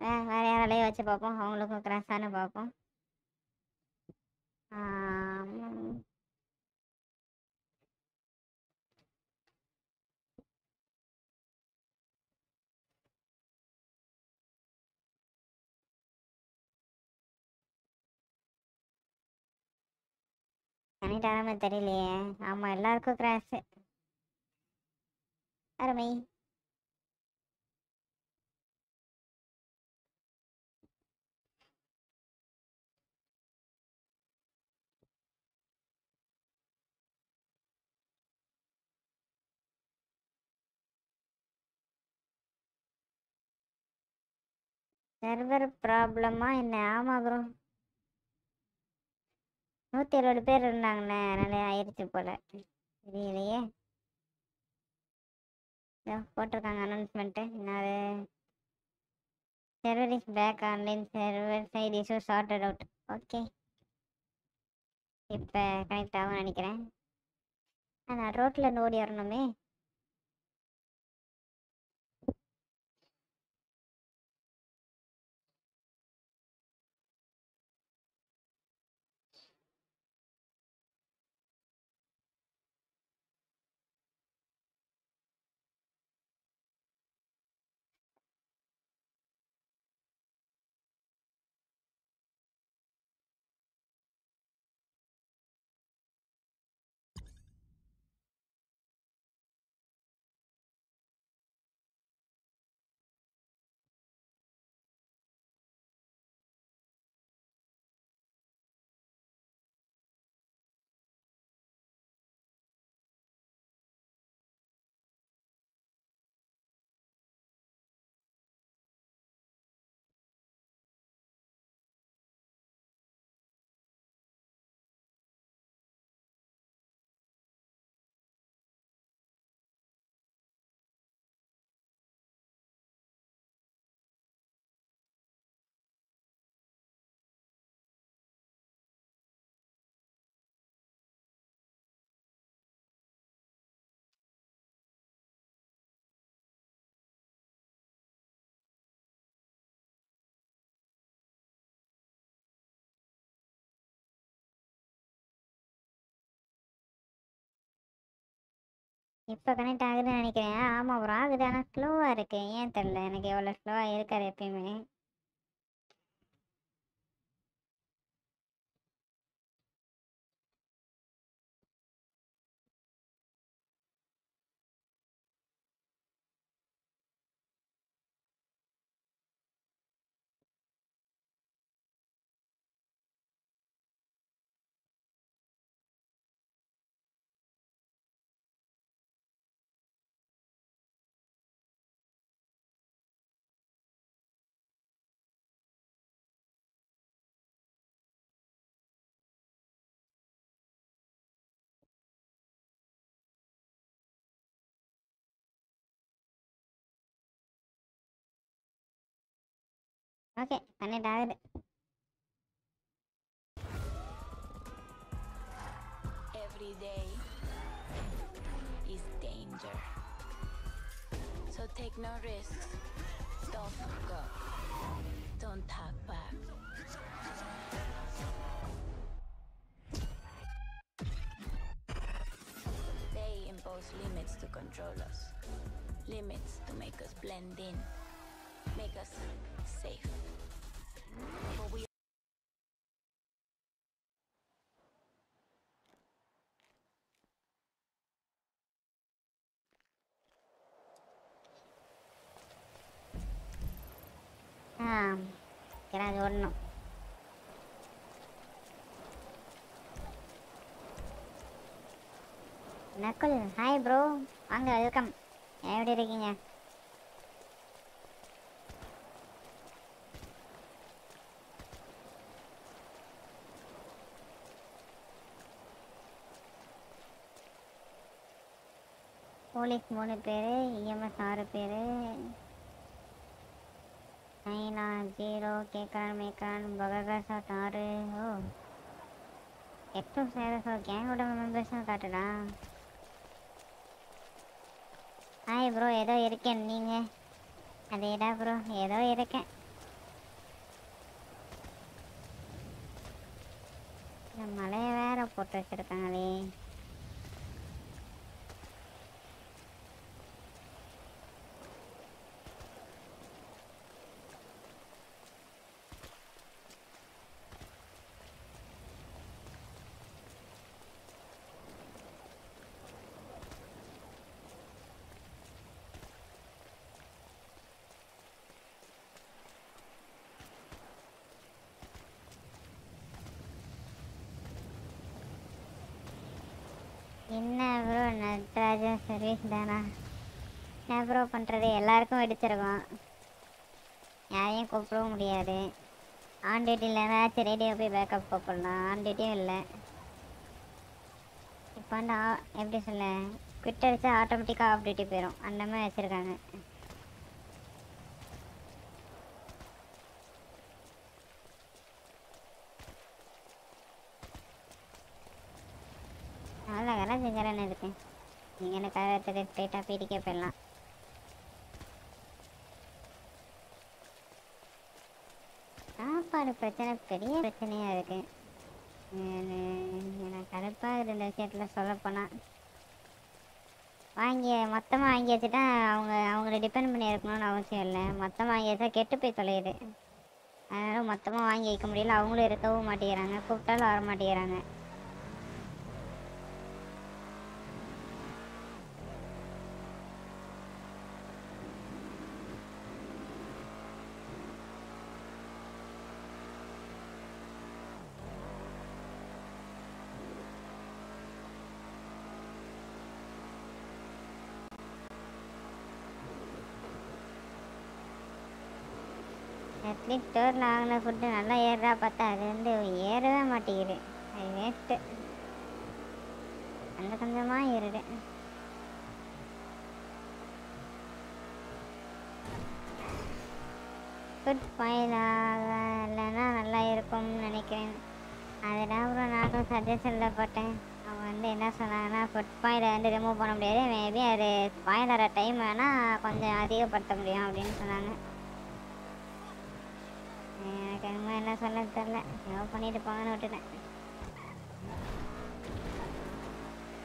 A: வேற யாராலையும் வச்சு பார்ப்போம். அவங்களுக்கும் கிராஸானு பார்ப்போம். ஆம். கனெக்ட் தெரியலையே. ஆமாம் எல்லாருக்கும் கிராஸு. அருமை. சர்வர் ப்ராப்ளமா என்ன ஆமா ப்ரோ நூற்றி இருபது பேர் இருந்தாங்கண்ணே. அதனால ஆயிடுச்சு போல. தெரியலையே. இதோ போட்டிருக்காங்க அனௌன்ஸ்மெண்ட்டு இன்னொரு server is back online server side issue sorted out okay இப்போ கனெக்ட் ஆகும்னு நினைக்கிறேன். நான் ரோட்டில் ஓடி வரணுமே. இப்போ கனெக்ட் ஆகுதுன்னு நினைக்கிறேன். ஆமாம் ப்ரோ ஆகுது. ஆனால் ஸ்லோவாக இருக்குது ஏன் தெரில எனக்கு எவ்வளோ ஸ்லோவாக இருக்காது எப்பயுமே. ஓகே கனெக்ட் ஆகுது
L: Every day is danger. So take no risks. Don't fuck up. Don't talk back. They impose limits to control us. Limits to make us blend in. Make us safe. But we
A: ஆ ஓடணும் நக்குல் ஹாய் ப்ரோ வாங்க வெல்கம் எப்படி இருக்கீங்க? போலீஸ் மூணு பேர் இஎம்எஸ் ஆறு பேர். நைனா ஜீரோ கேக்கான் மேக்கான் பககா ஷாட் ஆறு. ஓ. எக்ஸோ சேரஸோ கேங்கோட மெம்பர்ஸும் காட்டுடா. ஹாய் ப்ரோ ஏதோ இருக்கேன் நீங்கள் அதேடா ப்ரோ ஏதோ இருக்கேன். இந்த மலையை வேற போட்டு வச்சிருக்காங்களே. என்ன ப்ரோ நட்ராஜன் சர்வீஸ் தானா? என்ன ப்ரோ பண்ணுறது எல்லாருக்கும் வெடிச்சிருக்கோம். யாரையும் கூப்பிடவும் முடியாது. ஆன் டியூட்டி இல்லைனா சரி ரேடியோ போய் பேக்கப் கூப்பிடலாம். ஆன் டியூட்டியும் இல்லை. இப்போ வந்து எப்படி சொல்ல? குவிட் அடிச்சா ஆட்டோமேட்டிக்காக ஆஃப் டியூட்டி போயிடும் அந்த மாதிரி வச்சுருக்காங்க நல்லா வேலை செஞ்சாரன்னு இருக்கேன் நீங்கள் எனக்கு ஸ்ட்ரைட்டாக பீடிக்கே போயிடலாம். சாப்பாடு பிரச்சனை பெரிய பிரச்சனையாக இருக்கு. எனக்கு- கடுப்பாக இந்த விஷயத்தில் சொல்லப்போனால் வாங்கி மொத்தமாக வாங்கி வச்சுட்டா அவங்க அவங்கள டிபெண்ட் பண்ணி இருக்கணும்னு அவசியம் இல்லை. மொத்தமாக வாங்கி வச்சா கெட்டு போய் தொலையுது. அதனால் மொத்தமாக வாங்கி வைக்க முடியல. அவங்களும் இருக்கவும் மாட்டேங்கிறாங்க. கூப்பிட்டாலும் வர மாட்டேங்கிறாங்க. அட்லீஸ்ட் ஸ்டோரில் வாங்கின ஃபுட்டு நல்லா ஏறுறா பார்த்தா அது வந்து ஏறவே மாட்டேங்குது. அது வேஸ்ட்டு கொஞ்சம் கொஞ்சமாக ஏறுது. ஃபுட் ஸ்பாயில் இல்லைன்னா நல்லா இருக்கும்னு நினைக்கிறேன். அதுதான் அப்புறம் நானும் சஜஷனில் போட்டேன். அவங்க வந்து என்ன சொன்னாங்கன்னா ஃபுட் பாயில வந்து ரிமூவ் பண்ண முடியாது. மேபி அது ஸ்பாயில் ஆகிற டைம் வேணால் கொஞ்சம் அதிகப்படுத்த முடியும் அப்படின்னு சொன்னாங்க. எனக்கு என்னமோ என்ன சொல்ல தெரில ஏதோ பண்ணிட்டு போங்கன்னு விட்டுட்டேன்.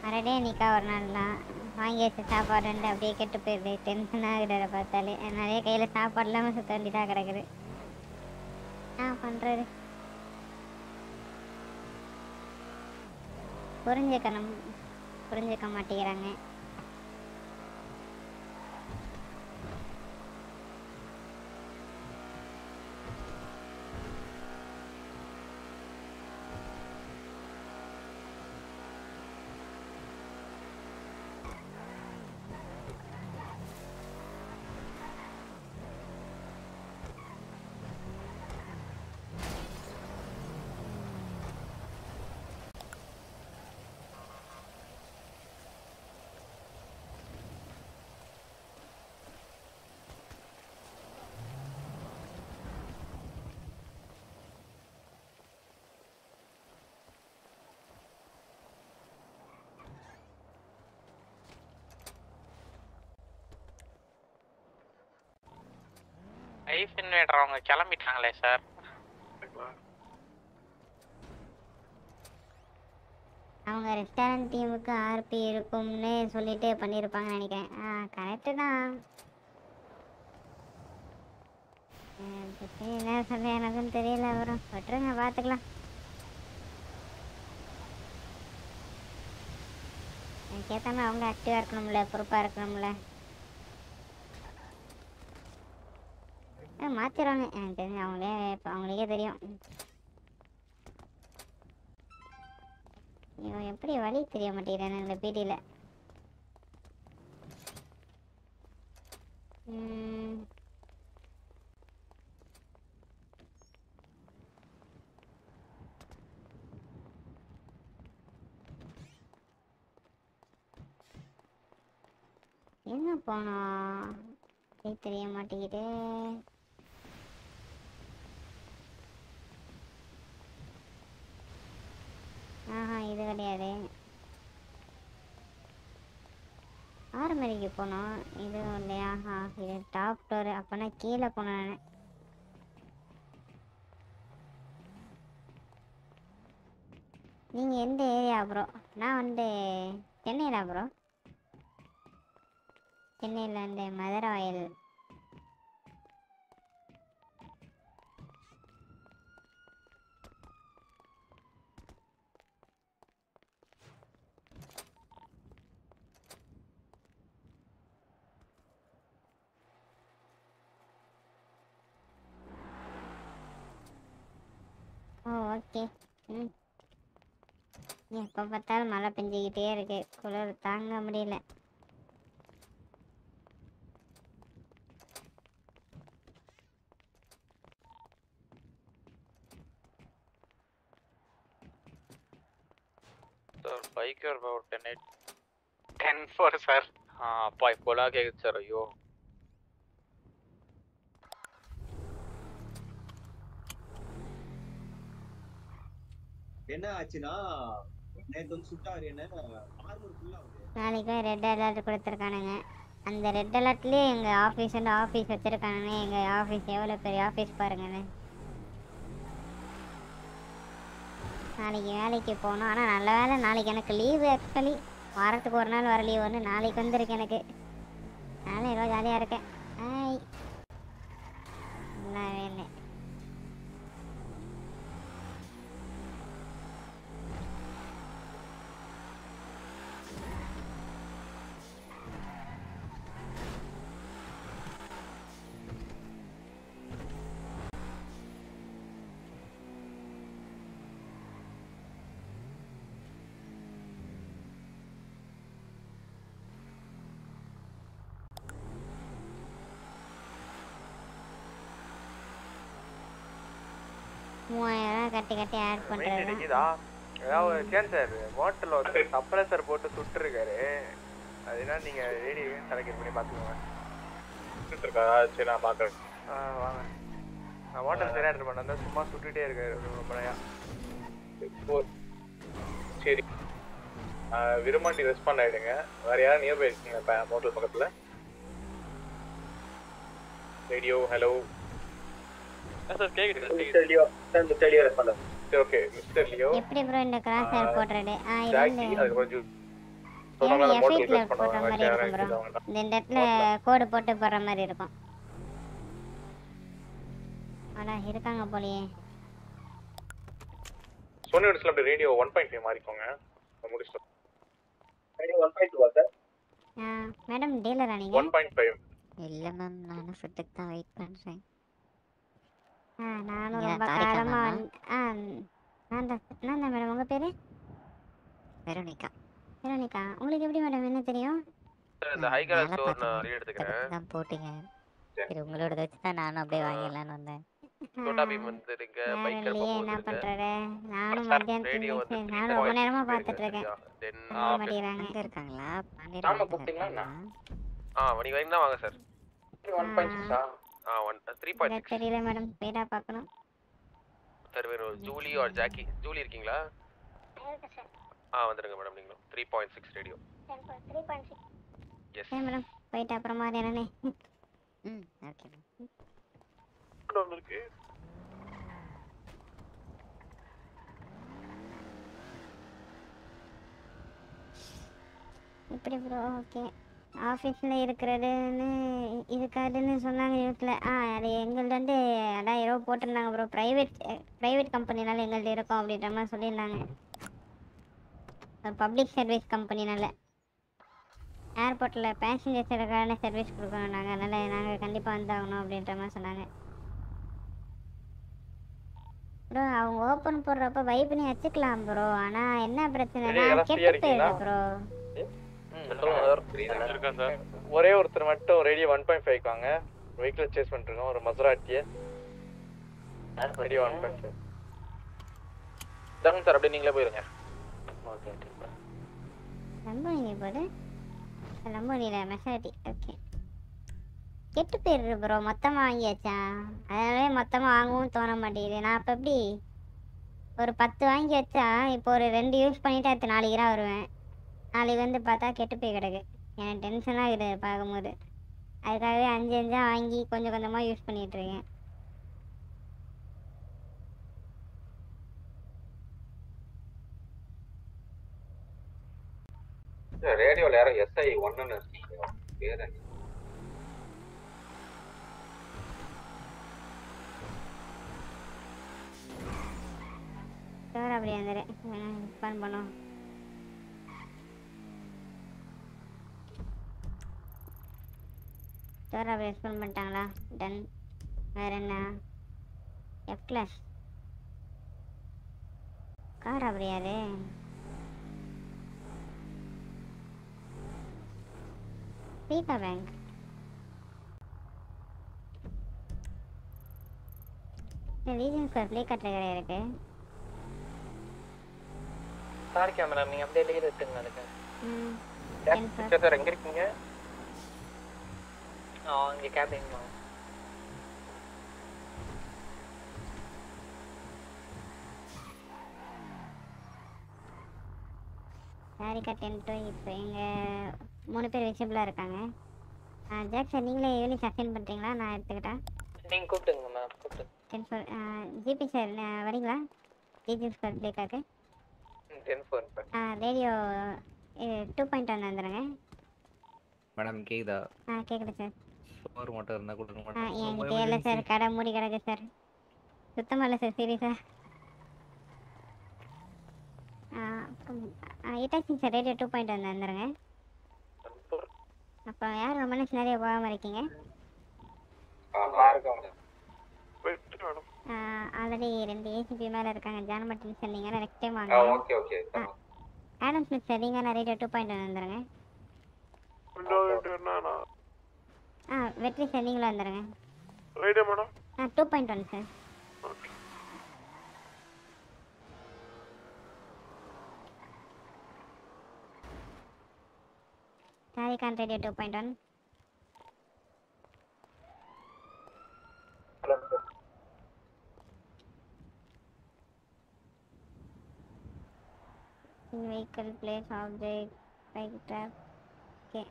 A: மறுபடியும் நிக்கா ஒரு நாள்லாம் வாங்கி வச்ச சாப்பாடு வந்து அப்படியே கெட்டு போயிடுது. டென்ஷன் ஆகுறத பார்த்தாலே. நிறைய கையில் சாப்பாடு இல்லாமல் சுத்த வேண்டியதாக கிடக்குது. என்ன பண்ணுறது புரிஞ்சுக்கணும். புரிஞ்சுக்க மாட்டேங்கிறாங்க.
H: லைஃப் இன்வேடர் அவங்க கிளம்பிட்டாங்களே சார்
A: அவங்க ரெஸ்டாரண்ட் டீமுக்கு ஆர்பி இருக்கும்னு சொல்லிட்டு பண்ணியிருப்பாங்கன்னு நினைக்கிறேன். ஆ கரெக்டு தான். என்ன சொல்ல எனக்கும் தெரியல. அப்புறம் விட்டுருங்க பார்த்துக்கலாம். எனக்கு மாதிரி அவங்க ஆக்டிவாக இருக்கணும்ல பொறுப்பாக இருக்கணும்ல. மாற்றிடுவாங்க எனக்கு தெரிஞ்சு அவங்களே இப்போ அவங்களுக்கே தெரியும். இவன் எப்படி வழி தெரிய மாட்டேங்கிறேன் இந்த பீடியில். என்ன போனோம் தெரிய மாட்டேங்குது. ஆஹா இது கிடையாது. ஆறுமதிக்கு போனோம். இது இல்லையா? ஆஹா இது டாப் டோர் அப்போனா கீழே போனேன் நான். நீங்கள் எந்த ஏரியா ப்ரோ நான் வந்து சென்னையில் ப்ரோ சென்னையில் வந்து வயல். Oh okay. ம். எப்போ பார்த்தாலும் மழை பெஞ்சிக்கிட்டே இருக்கு. குளிர் தாங்க முடியல.
M: சார் பைக் ஒரு ten eight ten four sir ஆ அப்பா இப்போலாம் கேட்குது சார் ஐயோ.
N: என்ன ஆச்சுன்னா நேத்து வந்து சுட்டாரு என்ன ஆர்மர் ஃபுல்லாக
A: நாளைக்கு ரெட் அலர்ட் கொடுத்துருக்கானுங்க. அந்த ரெட் அலர்ட்லேயே எங்கள் ஆஃபீஸ் வந்து ஆஃபீஸ் வச்சுருக்கானுங்க. எங்கள் ஆஃபீஸ் எவ்வளோ பெரிய ஆஃபீஸ் பாருங்கண்ணே. நாளைக்கு வேலைக்கு போகணும். ஆனால் நல்ல வேலை நாளைக்கு எனக்கு லீவு ஆக்சுவலி வாரத்துக்கு ஒரு நாள் வர லீவ் ஒன்று நாளைக்கு வந்திருக்கு எனக்கு. அதனால் ஏதோ ஜாலியாக இருக்கேன். ஆய் நல்லா வேலை கட்டி கட்டி ஆட்
C: மெயின்
A: பண்ணுறது
C: அடிக்குதா ஏதாவது சேன் சார் மோட்டரில் வந்து சப்ரஸர் போட்டு சுட்டுருக்காரு. அதுனா நீங்கள் ரேடியோ செலக்ட் பண்ணி பார்த்துக்கோங்க
F: இருக்கா சரி நான் பார்க்குறேன்
C: ஆ வாங்க. நான் மோட்டர் ஜெனரேட்டர் பண்ண சும்மா சுட்டுட்டே இருக்காரு. ரொம்ப நாயா
F: சரி. ஆஹ் விரும்மாண்டி ரெஸ்பாண்ட் ஆயிடுங்க. வேற யாரும் நியர்பை இருக்கீங்க மோட்டல் பக்கத்துல? ரேடியோ ஹலோ
M: சார் கேக்குது
F: mister Leo sir mister Leo respond சரி ஓகே மிஸ்டர் லியோ
A: எப்படி ப்ரோ இந்த கிராஸ் ஹேர் போடுறது ஆ இது
F: ஜாக்கி
A: வந்து
F: அது கொஞ்சம்
A: ஏன்
F: சொன்னாங்க மோட்டல்
A: எஃபெக்ட்ல
F: ரெஸ்
A: போடுற
F: பண்ணுவாங்க
A: மாதிரி இருக்கும் ப்ரோ
F: கேரன்
A: இந்த இந்த இடத்துல கோடு போட்டு போடுற மாதிரி இருக்கும் அடா இருக்காங்க போலயே
F: சோனி எடுத்துல அப்படி ரேடியோ ஒன் பாயிண்ட் ஃபைவ் மாறிக்கோங்க முடிச்சிட்டோம் radio one point two sir
A: ஆ மேடம் டீலரா நீங்க
F: ஒன் பாயிண்ட் ஃபைவ்
O: இல்லை மேம் நானும் ஃபுட்டுக்கு தான் வெயிட் பண்ணுறேன்
A: ஆ நானும் ரொம்ப காலமா ஆ நான் தான் நான் தான் மேடம் உங்க பேரு?
O: வெரோனிகா.
A: வெரோனிகா. உங்களுக்கு எப்படி மேடம்? என்ன தெரியும்?
M: சார் இந்த ஹை கலர் ஸ்டோர் நான் ரெடி எடுத்துக்கிறேன்.
O: தான் போட்டீங்க. சரி. உங்களோட வச்சு தான் நானும் அப்படியே வாங்கிடலான்னு வந்தேன்.
M: சோட்டா பீம் வந்துருங்க பைக்கர்
A: என்ன பண்றது? நானும்
M: ரேடியோ வந்து
A: நானும் ரொம்ப நேரமா பார்த்துட்டு இருக்கேன்.
M: தென்
O: அங்கே இருக்காங்களா?
M: ஆமா கூப்பிட்டீங்களா? ஆ மணி வரைக்கும் தான் வாங்க சார். ஒன் பாயிண்ட் சிக்ஸா ஆ ஒன் த்ரீ பாயிண்ட்
A: எனக்கு தெரியல மேடம் ஸ்பீடா பார்க்கணும்
M: சார் வேணும் ஜூலி ஆர் ஜாக்கி? ஜூலி இருக்கீங்களா? ஆ வந்துருங்க மேடம் நீங்களும். Three point six radio yes
A: சரி மேடம் போயிட்டு அப்புறமா அது என்னன்னு.
O: ம் ஓகே
M: இருக்கு
A: இப்படி ப்ரோ ஓகே ஆஃபீஸில் இருக்கிறதுன்னு இருக்காதுன்னு சொன்னாங்க நியூஸில் ஆ அது எங்கள்து வந்து அதான் ஏதோ போட்டிருந்தாங்க ப்ரோ ப்ரைவேட் ப்ரைவேட் கம்பெனினால எங்கள்து இருக்கும் அப்படின்ற மாதிரி சொல்லியிருந்தாங்க. பப்ளிக் சர்வீஸ் கம்பெனினால ஏர்போர்ட்டில் பேசஞ்சர்ஸ் இருக்கான சர்வீஸ் கொடுக்கணும் நாங்கள் அதனால் நாங்கள் கண்டிப்பாக வந்தாகணும் அப்படின்ற மாதிரி சொன்னாங்க. ப்ரோ அவங்க ஓப்பன் போடுறப்ப வைப் பண்ணி வச்சுக்கலாம் ப்ரோ ஆனால் என்ன பிரச்சனைனா கெட்டு போயிடுது? ப்ரோ
C: ஒரே ஒருத்தர் மட்டும் ரேடியோ ஒன் பாயிண்ட் ஃபைவ் வாங்க. வெஹிக்கிள் சேஸ் பண்ணிருக்கோம் ஒரு மசராட்டியை radio one point five
M: sir அப்படியே நீங்களே போயிருங்க.
A: ரொம்ப இங்கே போது சொல்ல முடியல மெசாரிட்டி ஓகே கெட்டு போயிடுது ப்ரோ மொத்தமாக வாங்கியாச்சா? அதனாலே மொத்தமாக வாங்கவும் தோண மாட்டேங்குது. நான் இப்போ எப்படி? ஒரு பத்து வாங்கி வச்சா இப்போ ஒரு ரெண்டு யூஸ் பண்ணிட்டு அடுத்து நாளைக்கு தான் வருவேன். நாளைக்கு வந்து பார்த்தா கெட்டு போய் கிடக்கு. எனக்கு டென்ஷனாக இருக்குது பார்க்கும்போது. அதுக்காகவே அஞ்சு அஞ்சா வாங்கி கொஞ்சம் கொஞ்சமாக யூஸ் பண்ணிட்டு இருக்கேன்.
J: ரேடியோல யாரோ எஸ்ஐ இருக்கீங்க பேர்
A: சார் அப்படி வந்துடு பண்ணோம் சார் அப்படி ரெஸ்பாண்ட் பண்ணிட்டாங்களா? டன் வேற என்ன? எஃப் கிளாஸ் கார் அப்படியாது பீகா பேங்க் ரீசன் ஸ்கொயர் ப்ளே கட்டுற இருக்கு.
E: சாரி கேமரா நீங்க அப்படியே லீட் எடுத்துங்க அதுக்கு. எங்க இருக்கீங்க? ஆ இங்க கேபின்
A: சாரிக்கா டென்ட்டு இப்போ எங்கள் மூணு பேர் விசிபிளாக இருக்காங்க. ஜாக் சார் நீங்களே யூனிட் அசைன் பண்ணுறீங்களா நான் எடுத்துக்கிட்டா?
E: நீங்க கூப்பிட்டுங்க மேம் கூப்பிட்டு
A: டென் ஃபோர் ஜிபி சார் வரீங்களா? DG square பிளேக்காக்கு
E: ten four
A: radio two point one வந்துடுங்க
P: மேடம் கேக்குதா?
A: ஆ கேட்குது சார்
P: சோறு மட்டும் இருந்தா கொடுக்க மாட்டேன்
A: என்கிட்ட இல்லை சார் கடை மூடி கிடக்கு சார். சுத்தமாக இல்லை சார் சீரியஸா இட்டாச்சிங் sir radio two point one வந்துடுங்க அப்புறம் யார் ரொம்ப நேரம் நிறைய போகாமல் இருக்கீங்க? ஆல்ரெடி ரெண்டு ஏசிபி மேலே இருக்காங்க. ஜான் மட்டின் சொன்னீங்கன்னா நெக்ஸ்ட் டைம் வாங்க.
J: Okay okay.
A: Adam Smith sir நீங்கள் ரேடியோ டூ பாயிண்ட் ஒன் வந்துடுங்க ஆ வெற்றி சார் நீங்களும் வந்துடுங்க
C: ரேடியோ மேடம்
A: ஆ two point one sir சாரிகான் radio two point one vehicle place object bike trap okay.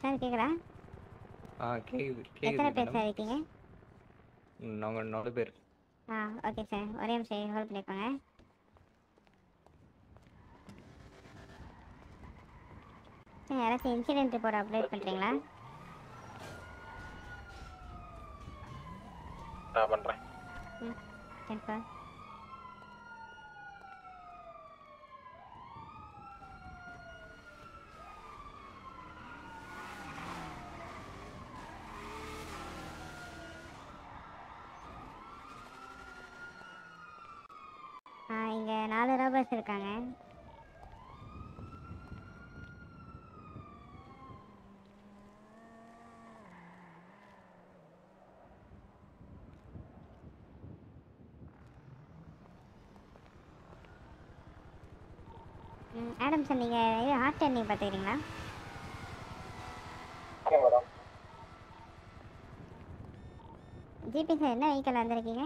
A: Sir கேக்குதா?
P: ஆ கேக்குது
A: எத்தனை
P: கேக்குது
A: பேர் சார் இருக்கீங்க?
P: நாங்க நாலு பேர்.
A: ஆ ஓகே சார். ஒரே நிமிஷம் ஹோல்ட் பண்ணிக்கோங்க. சார் யாராச்சும் இன்சிடென்ட் ரிப்போர்ட் அப்டேட் பண்ணுறீங்களா
M: நான் பண்றேன்.
A: ம் சரிப்பா ஆ இங்கே நாலு ரோபர்ஸ் இருக்காங்க ம் ஆடம் சார் நீங்கள் இது ஹார்ட் டர்னிங் பார்த்துக்கிறீங்களா ஜிபி சார் என்ன வெஹிக்கிள் வந்திருக்கீங்க?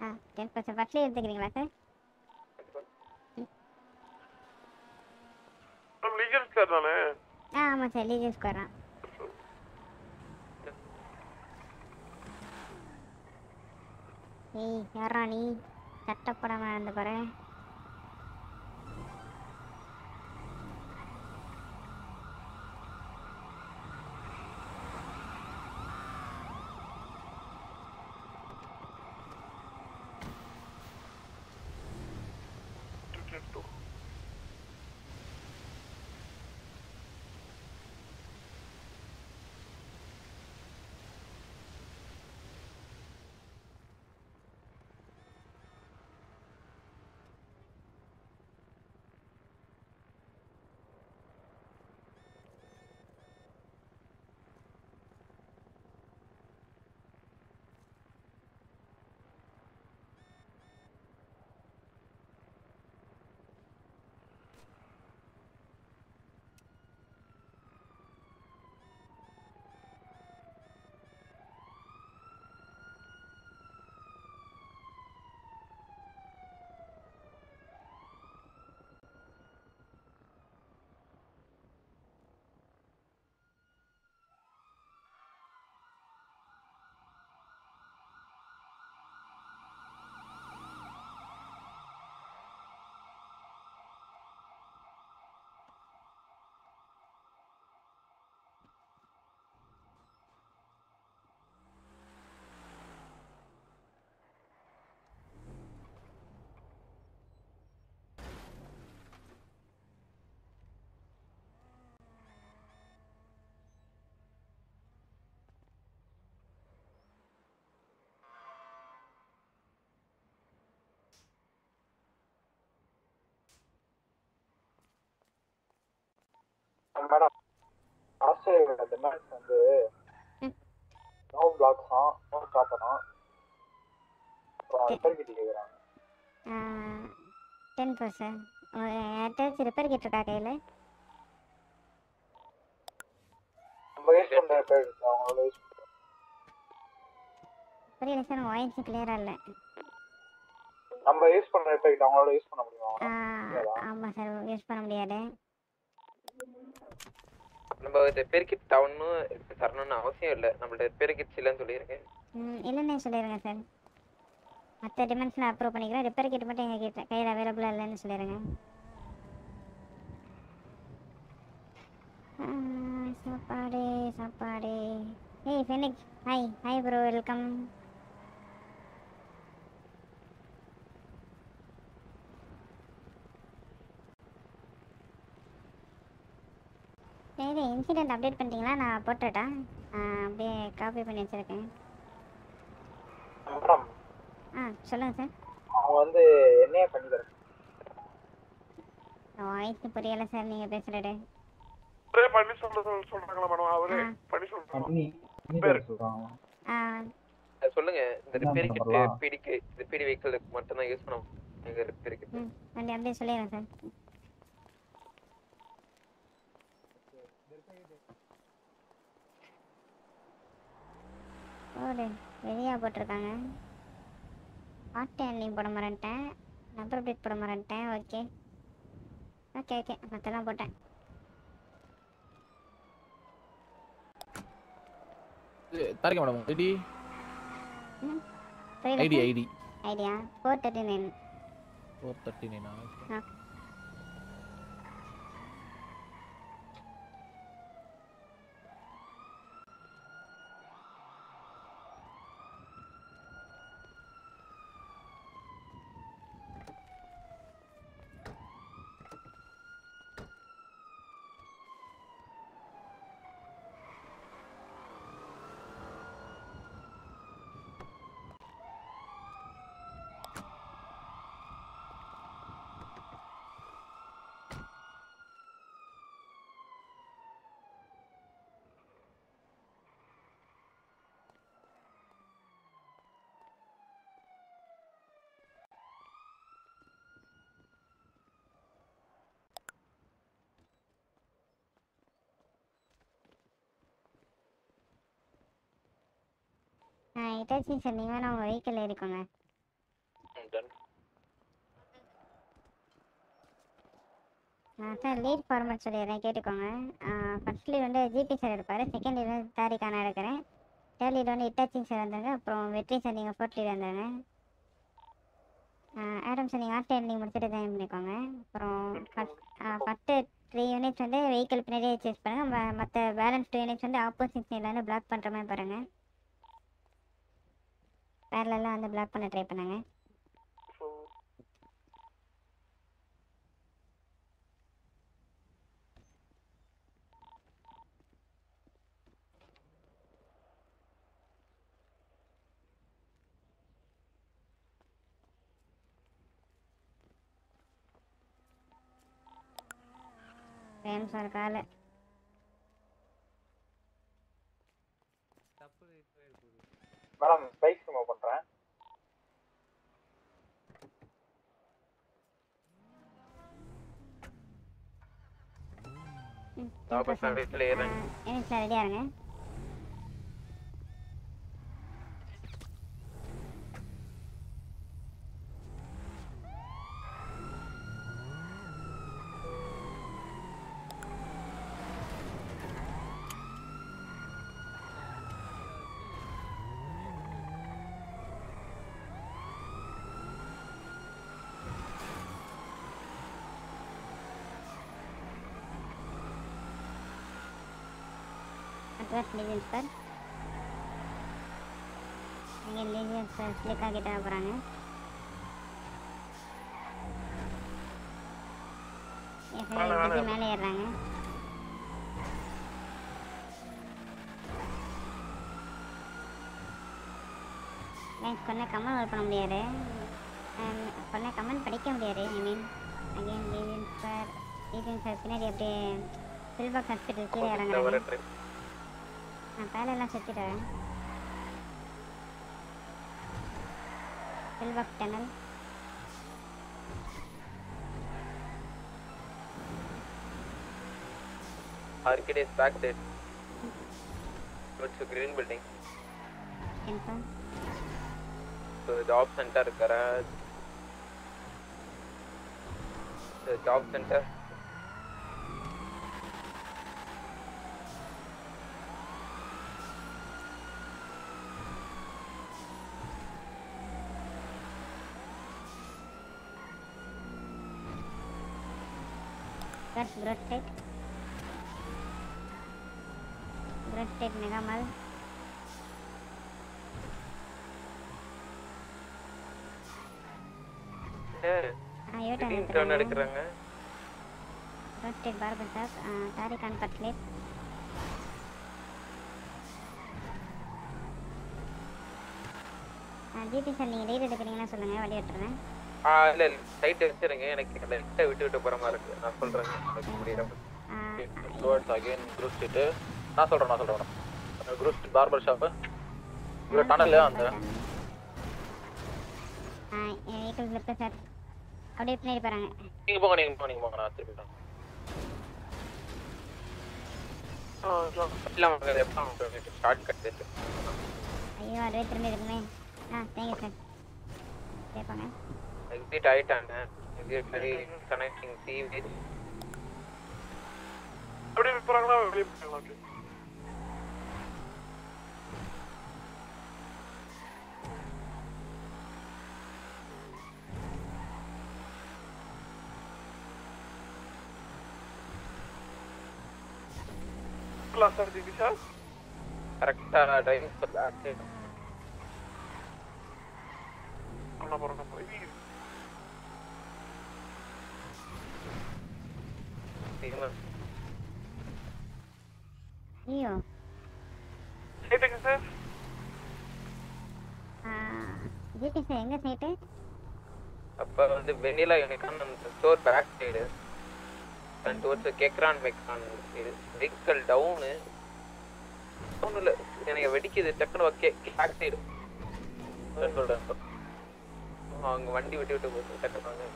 A: ஆ டென் பர்சன்ட் ஃபஸ்ட்லேயே எடுத்துக்கிறீங்களா சார்
C: லீகல் தானே?
A: ஆ ஆமாம் சார் லீஜன் ஸ்கொயர் தான். ஏய் யாரா நீ? சட்டப்படாமல் நடந்து போகிறேன்
B: மேடம் ஆஸ்திரேலியாவோட டிமாண்ட்ஸ் வந்து நோ பிளாக்ஸா நோ காப்பனா அப்புறம் ரிப்பேர் கிட்ட கேட்குறாங்க
A: டென் பர்சன்ட் யார்கிட்டயாச்சும் ரிப்பேர் கிட் இருக்கா கையில்?
B: நம்ம யூஸ் பண்ணுற ரிப்பேர் அவங்களோட யூஸ்
A: புரியல சார் வாய்ஸ் கிளியராக இல்லை.
B: நம்ம யூஸ் பண்ணுற ரிப்பேர் கிட்ட அவங்களோட யூஸ் பண்ண முடியுமா?
A: ஆமாம் சார் யூஸ் பண்ண முடியாது.
M: நம்ம ரிப்பேர் பெருக்கிட் டவுன்னு தரணும்னு அவசியம் இல்லை. நம்மள்ட்ட பெருக்கிட் சிலன்னு சொல்லியிருக்கேன்.
A: ம் இல்லைன்னே சொல்லிடுங்க சார்? மற்ற டிமெண்ட்ஸ்லாம் அப்ரூவ் பண்ணிக்கிறேன். ரிப்பேர் கிட் மட்டும் எங்கள் கிட்ட கையில் அவைலபிளாக இல்லைன்னு சொல்லிடுங்க சாப்பாடு சாப்பாடு. ஏய் Phoenix hi. Hi bro welcome சரி இன்சிடென்ட் அப்டேட் பண்ணிட்டீங்களா? நான் போட்டுட்டா அப்படியே காப்பி பண்ணி வச்சுருக்கேன். ஆ சொல்லுங்கள் சார்
B: அவங்க வந்து என்னையே பண்ணி தரேன்
A: வாய்ஸ் புரியலை சார் நீங்கள் பேசுகிறது
Q: அவரே பண்ணி சொல்ல சொல்ல- சொல்றாங்களா மேடம் அவரே பண்ணி சொல்றாங்க.
M: சொல்லுங்க. இந்த ரிப்பேர் கிட்? பிடிக்கு ரிப்பேர் வெஹிக்கிளுக்கு மட்டும் தான் யூஸ் பண்ணுவோம் எங்க ரிப்பேர் கிட்
A: அப்படியே சொல்லிடுறேன் சார் போடு. வெளியாக போட்டிருக்காங்க. ஆட்டோ எண்ணிங் போட மறந்துட்டேன் நம்பர் பிளேட் போட மறந்துட்டேன் ஓகே ஓகே ஓகே மற்றெல்லாம் போட்டேன்.
I: Tarika madam
A: ID
I: ID ID
A: idea four thirty nine
I: four thirty நைனா
A: இட்டாச்சி சார் நீங்கள் வேணா உங்கள் வெஹிக்கிள் ஏறிக்கோங்க. ஆ சார் லீட் ஃபார்மேட் சொல்லிடுறேன் கேட்டுக்கோங்க. ஃபர்ஸ்ட் லீட் வந்து ஜிபி சார் எடுப்பார் செகண்ட் லீட் வந்து தாரிகா நான் எடுக்கிறேன். தேர்ட் லீட் வந்து இட்டாச்சிங் சார் வந்தாங்க அப்புறம் வெற்றி சார் நீங்கள் ஃபோர்த் லீட் வந்தாங்க. ஆடம் சார் நீங்கள் ஆர்ட் எண்டிங் முடிச்சுட்டு ஜாயின் பண்ணிக்கோங்க. அப்புறம் ஃபஸ்ட் ஃபஸ்ட்டு த்ரீ யூனிட்ஸ் வந்து வெஹிக்கிள் பின்னாடியே சேஸ் பண்ணுங்கள் மற்ற பேலன்ஸ் டூ யூனிட்ஸ் வந்து ஆப்போசிட் சைடில் வந்து பிளாக் பண்ணுற மாதிரி பாருங்கள் பேரலெல்லாம் வந்து பிளாக் பண்ண ட்ரை பண்ணுங்க. Same sir
B: madam bike remove பண்ணுறேன்
M: டாபர் சர்வீஸ்ல ஏறேன்
A: யூனிட்ஸில் ரெடியாக இருங்க. Legends sir. இங்கே லீஜன்ஸ் சார் ஸ்லிக்காக கிட்ட போகிறாங்க மேலே ஏறுறாங்க. லைன்ஸ் கொன்ன கமெண்ட் பண்ண முடியாது. கொன்ன கமெண்ட் படிக்க முடியாது ஐ மீன் அகைன் சார் பின்னாடி அப்படியே பாக்ஸ் ஹாஸ்பிட்டல் கீழே இறங்குறாங்க. ಪ್ಯಾಲೆಲ್ಲ ಸತ್ತಿದ್ದಾರೆ ಸಿಲ್ವಾಕ್ tunnel
M: Arcade is back there. Towards the green building.
A: Info.
M: So the job center garage. The job center.
A: Growth Tech Mega Mall.
M: எடுக்கிறாங்க.
A: Tech Barber Shop. தாரிகான் கட்லெட் ஜிபி சார் நீங்கள் ரைடு எடுக்கிறீங்கன்னா சொல்லுங்கள் வழி விட்டுறேன்.
M: இல்ல இல்ல. சைட் வச்சிருங்க. எனக்கு லைட்டா விட்டு விட்டு போற மாதிரி இருக்கு. நான் சொல்றேன். எனக்கு முடியற
R: டுவர்ட்ஸ் அகைன் குரூப் ஸ்ட்ரீட் நான் சொல்றேன் நான் சொல்றேன். குரூப் ஸ்ட்ரீட் பார்பர் ஷாப் இங்க டனல் அந்த
A: வெஹிக்கிள் சார். அப்படியே பின்னாடி போகிறாங்க
R: நீங்க போங்க நீங்க போங்க நீங்க போங்க. நான் திருப்பி வரேன்.
M: இல்ல ஷார்ட் கட்
A: ஐயோ அதுவே திரும்பி இருக்குமே ஆ தேங்க்யூ சார். கேட்பாங்க
M: எக்ஸிட் ஆயிட்டாங்க எக்ஸிட் சரி கனெக்டிங் டிவி
Q: அப்படியே போறாங்களா வெளியே போறாங்களா ஓகே சார் ஜிபி சார்
M: கரெக்டா டைம் சொல்ல
Q: பண்ண போறோம் போய்
A: ஐயோ
Q: சைட்டுங்க சார்
A: ஜிபி சார் எங்கே சைட்டு
M: அப்ப வந்து வெண்ணிலா அந்த store back side and towards கேக்ரான் மெக்ரான் சைடு வெஹிக்கல் டவுனு எனக்கு வெடிக்குது டக்குன்னு ஓகே பேக் சைடு சொல்றேன் அவங்க வண்டி விட்டு விட்டு போகுது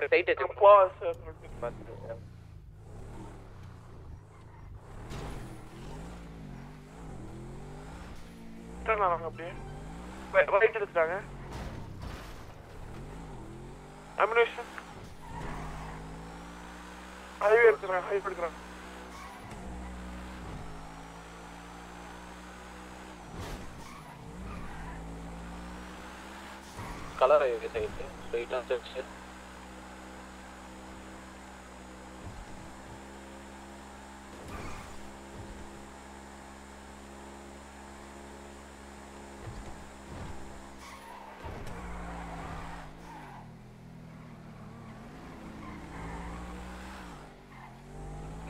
M: வாங்க அப்படி டைட் வச்சு
Q: போ சார்
M: பார்த்துட்டு
Q: ரிட்டர்ன் ஆனாங்க அப்படியே. ரைட் எடுத்துட்டாங்க. அமினேஷன் ஹைவே எடுத்துறாங்க ஹைவே எடுக்கிறாங்க.
R: கலர் ஹைவே சைடு ஸ்ட்ரைட்டா சர்ச்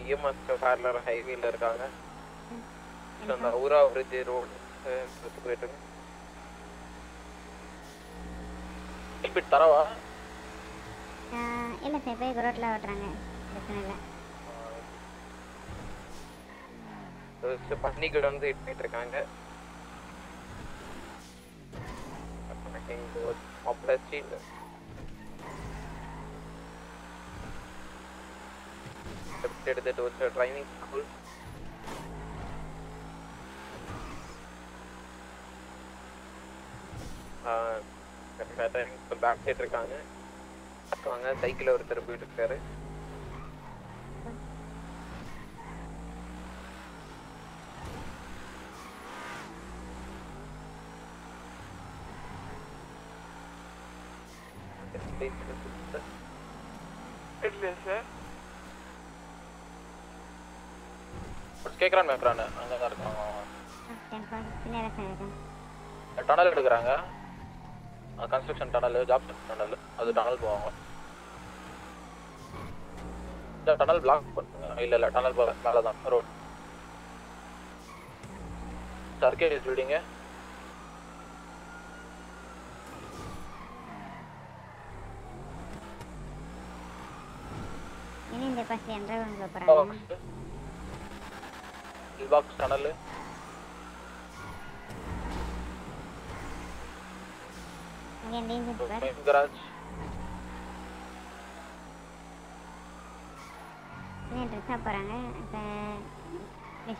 M: இஎம்எஸ் பார்லர் ஹைவேல இருக்காங்க. So, அந்த ஊரா பிரிட்ஜ் ரோடு போயிட்டு இருக்கு.
R: ரிப்பீட் தரவா?
A: இல்லை சார் போய் ரோட்டில் ஓட்டுறாங்க. பிரச்சனை இல்லை.
M: So, பன்னிக்கூட வந்து ஹிட் பண்ணிட்டு இருக்காங்க. ஸ்ட்ரீட் எடுத்துட்டு ஒரு ட்ரைவிங் ஸ்கூல் பேக் சைடு இருக்காங்க. வாங்க சைக்கிள் ஒருத்தர் போயிட்டு இருக்காரு.
R: Micron Micron. அங்கே தான்
A: இருக்காங்க
R: டனல் எடுக்கிறாங்க. கன்ஸ்ட்ரக்ஷன் டனல் ஜாப் டனல் அது டனல் போவாங்க. இந்த டனல் பிளாக் பண்ணுங்க இல்ல இல்ல டனல் மேலே தான் ரோட் சர்க்கேஸ் பில்டிங்கு
A: இந்த பஸ் என்ற போறாங்க? போறாங்க
R: பாக்ஸ் டனல் கராஜ்
A: ட்ரெஸ்ஸாக போகிறாங்க இப்போ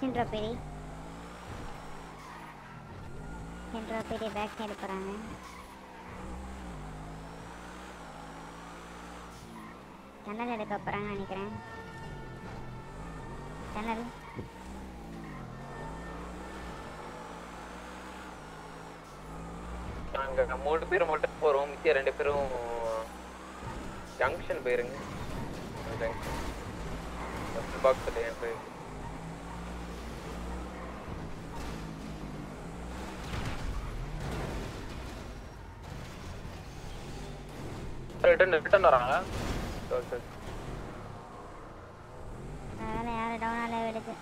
A: சென்ட்ரோ பெரி சென்ட்ரோ பெரி பேக் சைடு போகிறாங்க ஜன்னல் எடுக்க போகிறாங்க நினைக்கிறேன். ஜன்னல்
M: இருக்காங்க. மூணு பேரும் மட்டும் போறோம். மிச்சம் ரெண்டு பேரும் ஜங்ஷன் போயிருங்க. ஜங்ஷன் பாக்ஸ் போயிருக்கு
R: ரிட்டர்ன் ரிட்டர்ன் வராங்க
A: அதனால் யாரும் டவுனால எடுத்து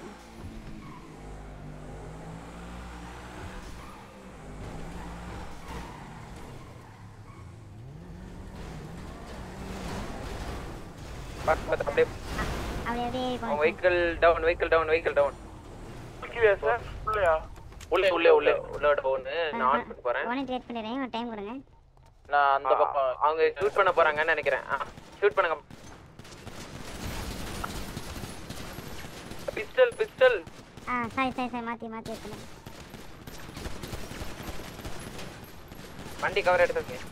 M: பார்த்து அப்படியே vehicle down vehicle down vehicle down
Q: கீழே சார் உள்ளயா
R: உள்ளே உள்ளே உள்ளே
M: உள்ள டவுன் நான் ஆன் பண்ண போறேன்.
A: ஒன்று கிரியேட் பண்ணிடுறேன். ஒரு டைம் கொடுங்க.
R: நான் அந்த பக்கம்
M: அவங்க ஷூட் பண்ண போறாங்கன்னு நினைக்கிறேன். ஷூட் பண்ணுங்க. பிஸ்டல் பிஸ்டல்
A: ஆ சாரி சாரி சாரி மாற்றி வைக்கணும்
M: வண்டி கவர் எடுத்துருக்கீங்க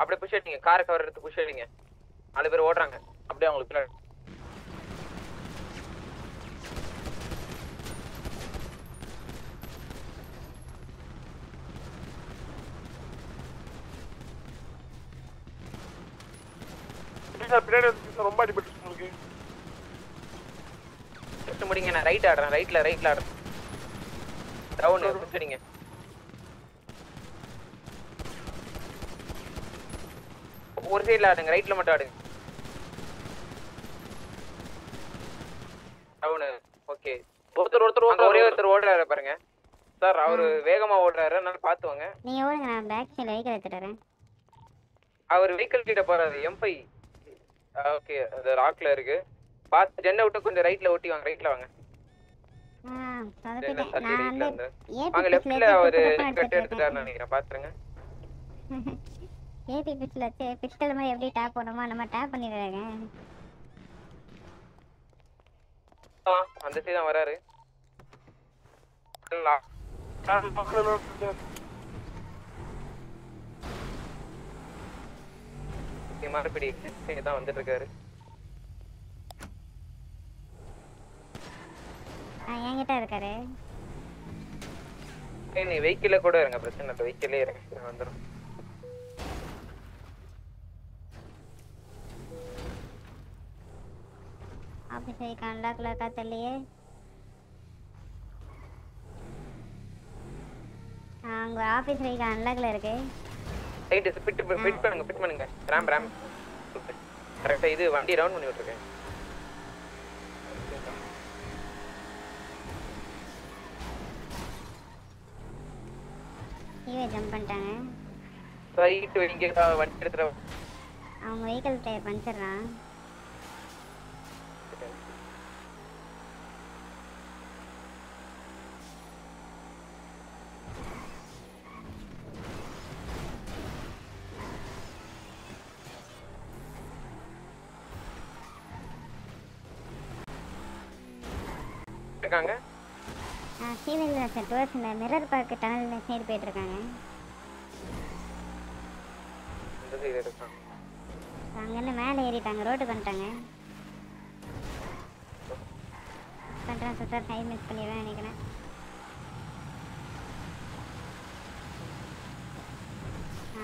M: அப்படியே புஷ் அடிங்க கார் கவர் எடுத்து புஷ் அடிங்க. நாலு பேர் ஓடுறாங்க.
R: அப்படியே அவங்களுக்கு பின்னாடி.
Q: பின்னாடி ரொம்ப அடிபட்டு உங்களுக்கு.
M: முடிங்க நான் ரைட் ஆடுறேன். ரைட்ல ரைட்ல ஆடுறேன் டவுன் புஷ் ஒரு சைடுல ஆடுங்க ரைட்ல மட்டும் ஆடுங்க. டவுனு ஓகே
R: ஒருத்தர் ஒருத்தர்
M: ஒரே ஒருத்தர் ஓடுறாரு பாருங்க. சார் அவரு வேகமா ஓடுறாரு. அதனால பாத்து வாங்க
A: நீங்கள் ஓடுங்க நான் பேக் சைடில் வெஹிக்கிள் எடுத்துட்டு வரேன்.
M: அவர் வெஹிக்கிள் கிட்ட போறாரு. எம்பை ஓகே அது ராக்ல இருக்கு. பார்த்து ஜென்னை விட்டு கொஞ்சம் ரைட்ல ஓட்டி வாங்க. ரைட்ல வாங்க. வாங்க லெஃப்ட்ல கட்டு
A: எடுத்துட்டு
M: எடுத்துட்டாருன்னு நினைக்கிறேன். பாத்துருங்க.
A: ஏபி வச்சு பிஸ்டல் மாதிரி எப்படி டேப் பண்ணுமோ நம்ம டேப் பண்ணிடுறாங்க.
M: அந்த சைடு தான் வராரு. மறுபடி தான் வந்துட்டு இருக்காரு
A: ஆ என்கிட்ட இருக்காரு.
M: நீ வெஹிக்கிள்ல கூட இருங்க பிரச்சனை இல்லை. வெஹிக்கிளே இருங்க வந்துடும்
A: ஆஃபீஸ் ஐக்கான் அன்லாக்ல இருக்கா தெரியலையே. அங்கே ஆஃபீஸ் ஐக்கான் அன்லாக்ல இருக்கு.
M: ரைட் ஃபிட் ஃபிட் பண்ணுங்க ஃபிட் பண்ணுங்க. ரேம் ரேம் கரெக்டா இது வண்டி ரவுண்ட் பண்ணி விட்டுருக்கேன்
A: கீழே ஜம்ப் பண்ணிட்டாங்க.
M: ரைட் இங்க வண்டி எடுத்துட்டு வா.
A: அவங்க வெஹிக்கிள் டயர் பஞ்சர்றான் டுவர்ஸ் இந்த மிரர் பார்க் டனல் சைடு போயிட்டு இருக்காங்க அங்கேருந்து மேலே ஏறிட்டாங்க ரோட்டுக்கு வந்துட்டாங்க பண்ணுறேன் சார் ஹை மிஸ் பண்ணிடுவேன் நினைக்கிறேன்.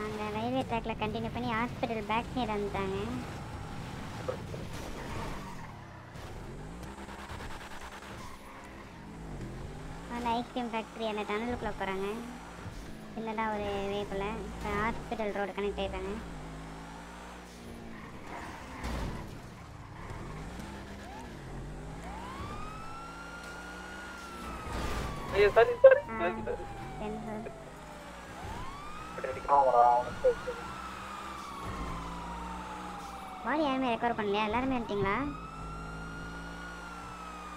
A: அங்கே ரயில்வே ட்ராக்ல கண்டினியூ பண்ணி ஹாஸ்பிட்டல் பேக் சைடு வந்துட்டாங்க. ஐஸ்கிரீம் ஃபேக்ட்ரி அந்த டனலுக்குள்ளே போகிறாங்க சின்னதாக ஒரு வேக்குள்ளே ஹாஸ்பிட்டல் ரோடு கனெக்ட்
M: ஆகிடுறாங்க
A: பாடி யாருமே ரெக்கவர் பண்ணலையா? எல்லாருமே வந்துட்டீங்களா?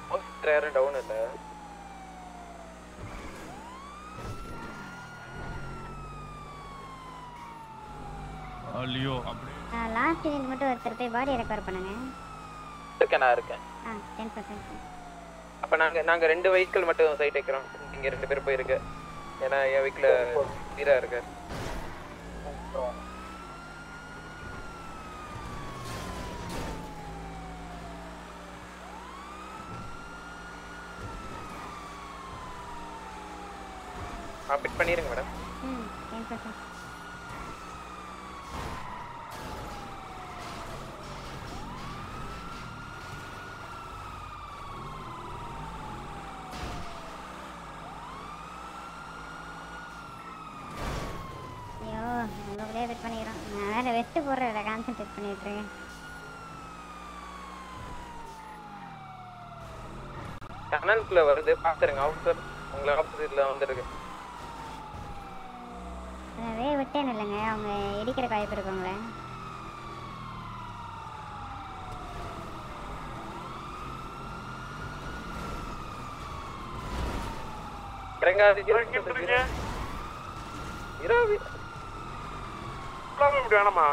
M: மோஸ்ட் டவுன் இல்லை.
S: ஐயோ அப்படி.
A: லாஸ்ட் யூனிட் மட்டும் ஒருத்தர் போய் பாடி ரெக்கவர் பண்ணுங்க.
M: இருக்கேன் நான் இருக்கேன்.
A: ஆ டென் பர்சன்ட்
M: அப்ப நாங்க நாங்க ரெண்டு வெஹிக்கிள் மட்டும் சைட் வைக்கிறோம். நீங்க ரெண்டு பேரும் போயிருங்க ஏன்னா என் வெஹிக்கிள் வீரா இருக்கு ஆ பிட் பண்ணிருங்க மேடம்
A: ம் டென் பர்சன்ட் ஐயோ உங்களுக்குள்ளே வெயிட் பண்ணிக்கிறோம் நான் வேற வெட்டு போடுறத கான்சென்ட்ரேட் பண்ணிட்டு இருக்கேன்
M: டனலுக்குள்ள வருது பாத்துருங்க ஆஃபீஸர் உங்களை ஆப்போசிட்ல வந்துருக்கு
A: வே விட்டேன் இல்லைங்க அவங்க இடிக்கிற வாய்ப்பு இருக்குங்களே
M: இரவு
Q: வேணாமா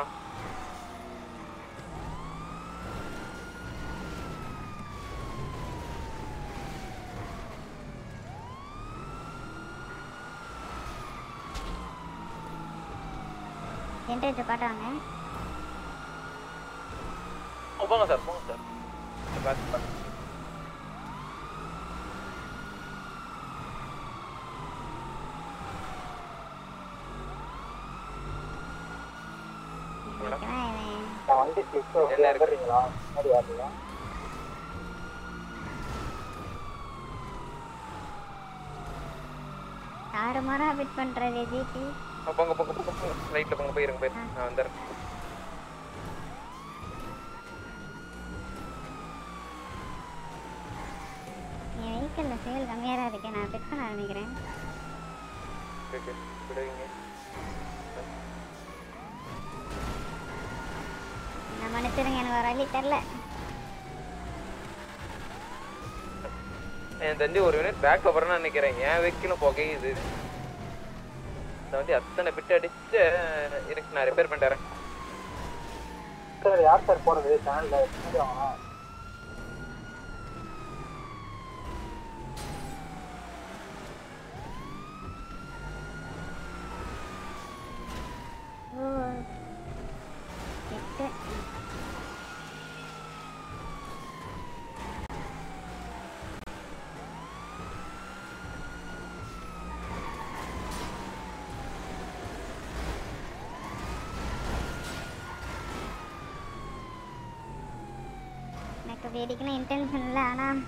A: ஜென்ரேட்டர் காட்டுவாங்க
M: ஓ, போங்க சார் போங்க சார். பாத்து
B: வண்டி ஸ்லிப் வந்துடுறீங்களா முன்னாடி வரீங்களா
A: தாறுமாறா பிட் பண்றது ஜிபி
M: ஆ, போங்க போங்க போங்க போங்க. ரைட்ல போங்க போயிருங்க போயிருங்க நான் வந்துடுறேன்
A: என் வெஹிக்கிளில் சேல் கம்மியாக தான் நான் பிட் பண்ண ஆரம்பிக்கிறேன்.
M: ஓகே விடுவீங்க.
A: என்ன மன்னிச்சிருங்க எனக்கு ஒரு வழி தெரில
M: என் தெரிஞ்சு ஒரு யூனிட் பேக்ல போறேன்னு நினைக்கிறேன். என் வெஹிக்கிளும் புகையுது. நான் வந்து அத்தனை பிட்டு அடிச்சு இருக்கு நான் ரிப்பேர் பண்ணிட்டு
B: சார் யார் சார் போறது சேனல்ல முன்னாடி வாங்க
A: ஓ எட்டு அடிக்கணும் இன்டென்ஷன் இல்லை ஆனால்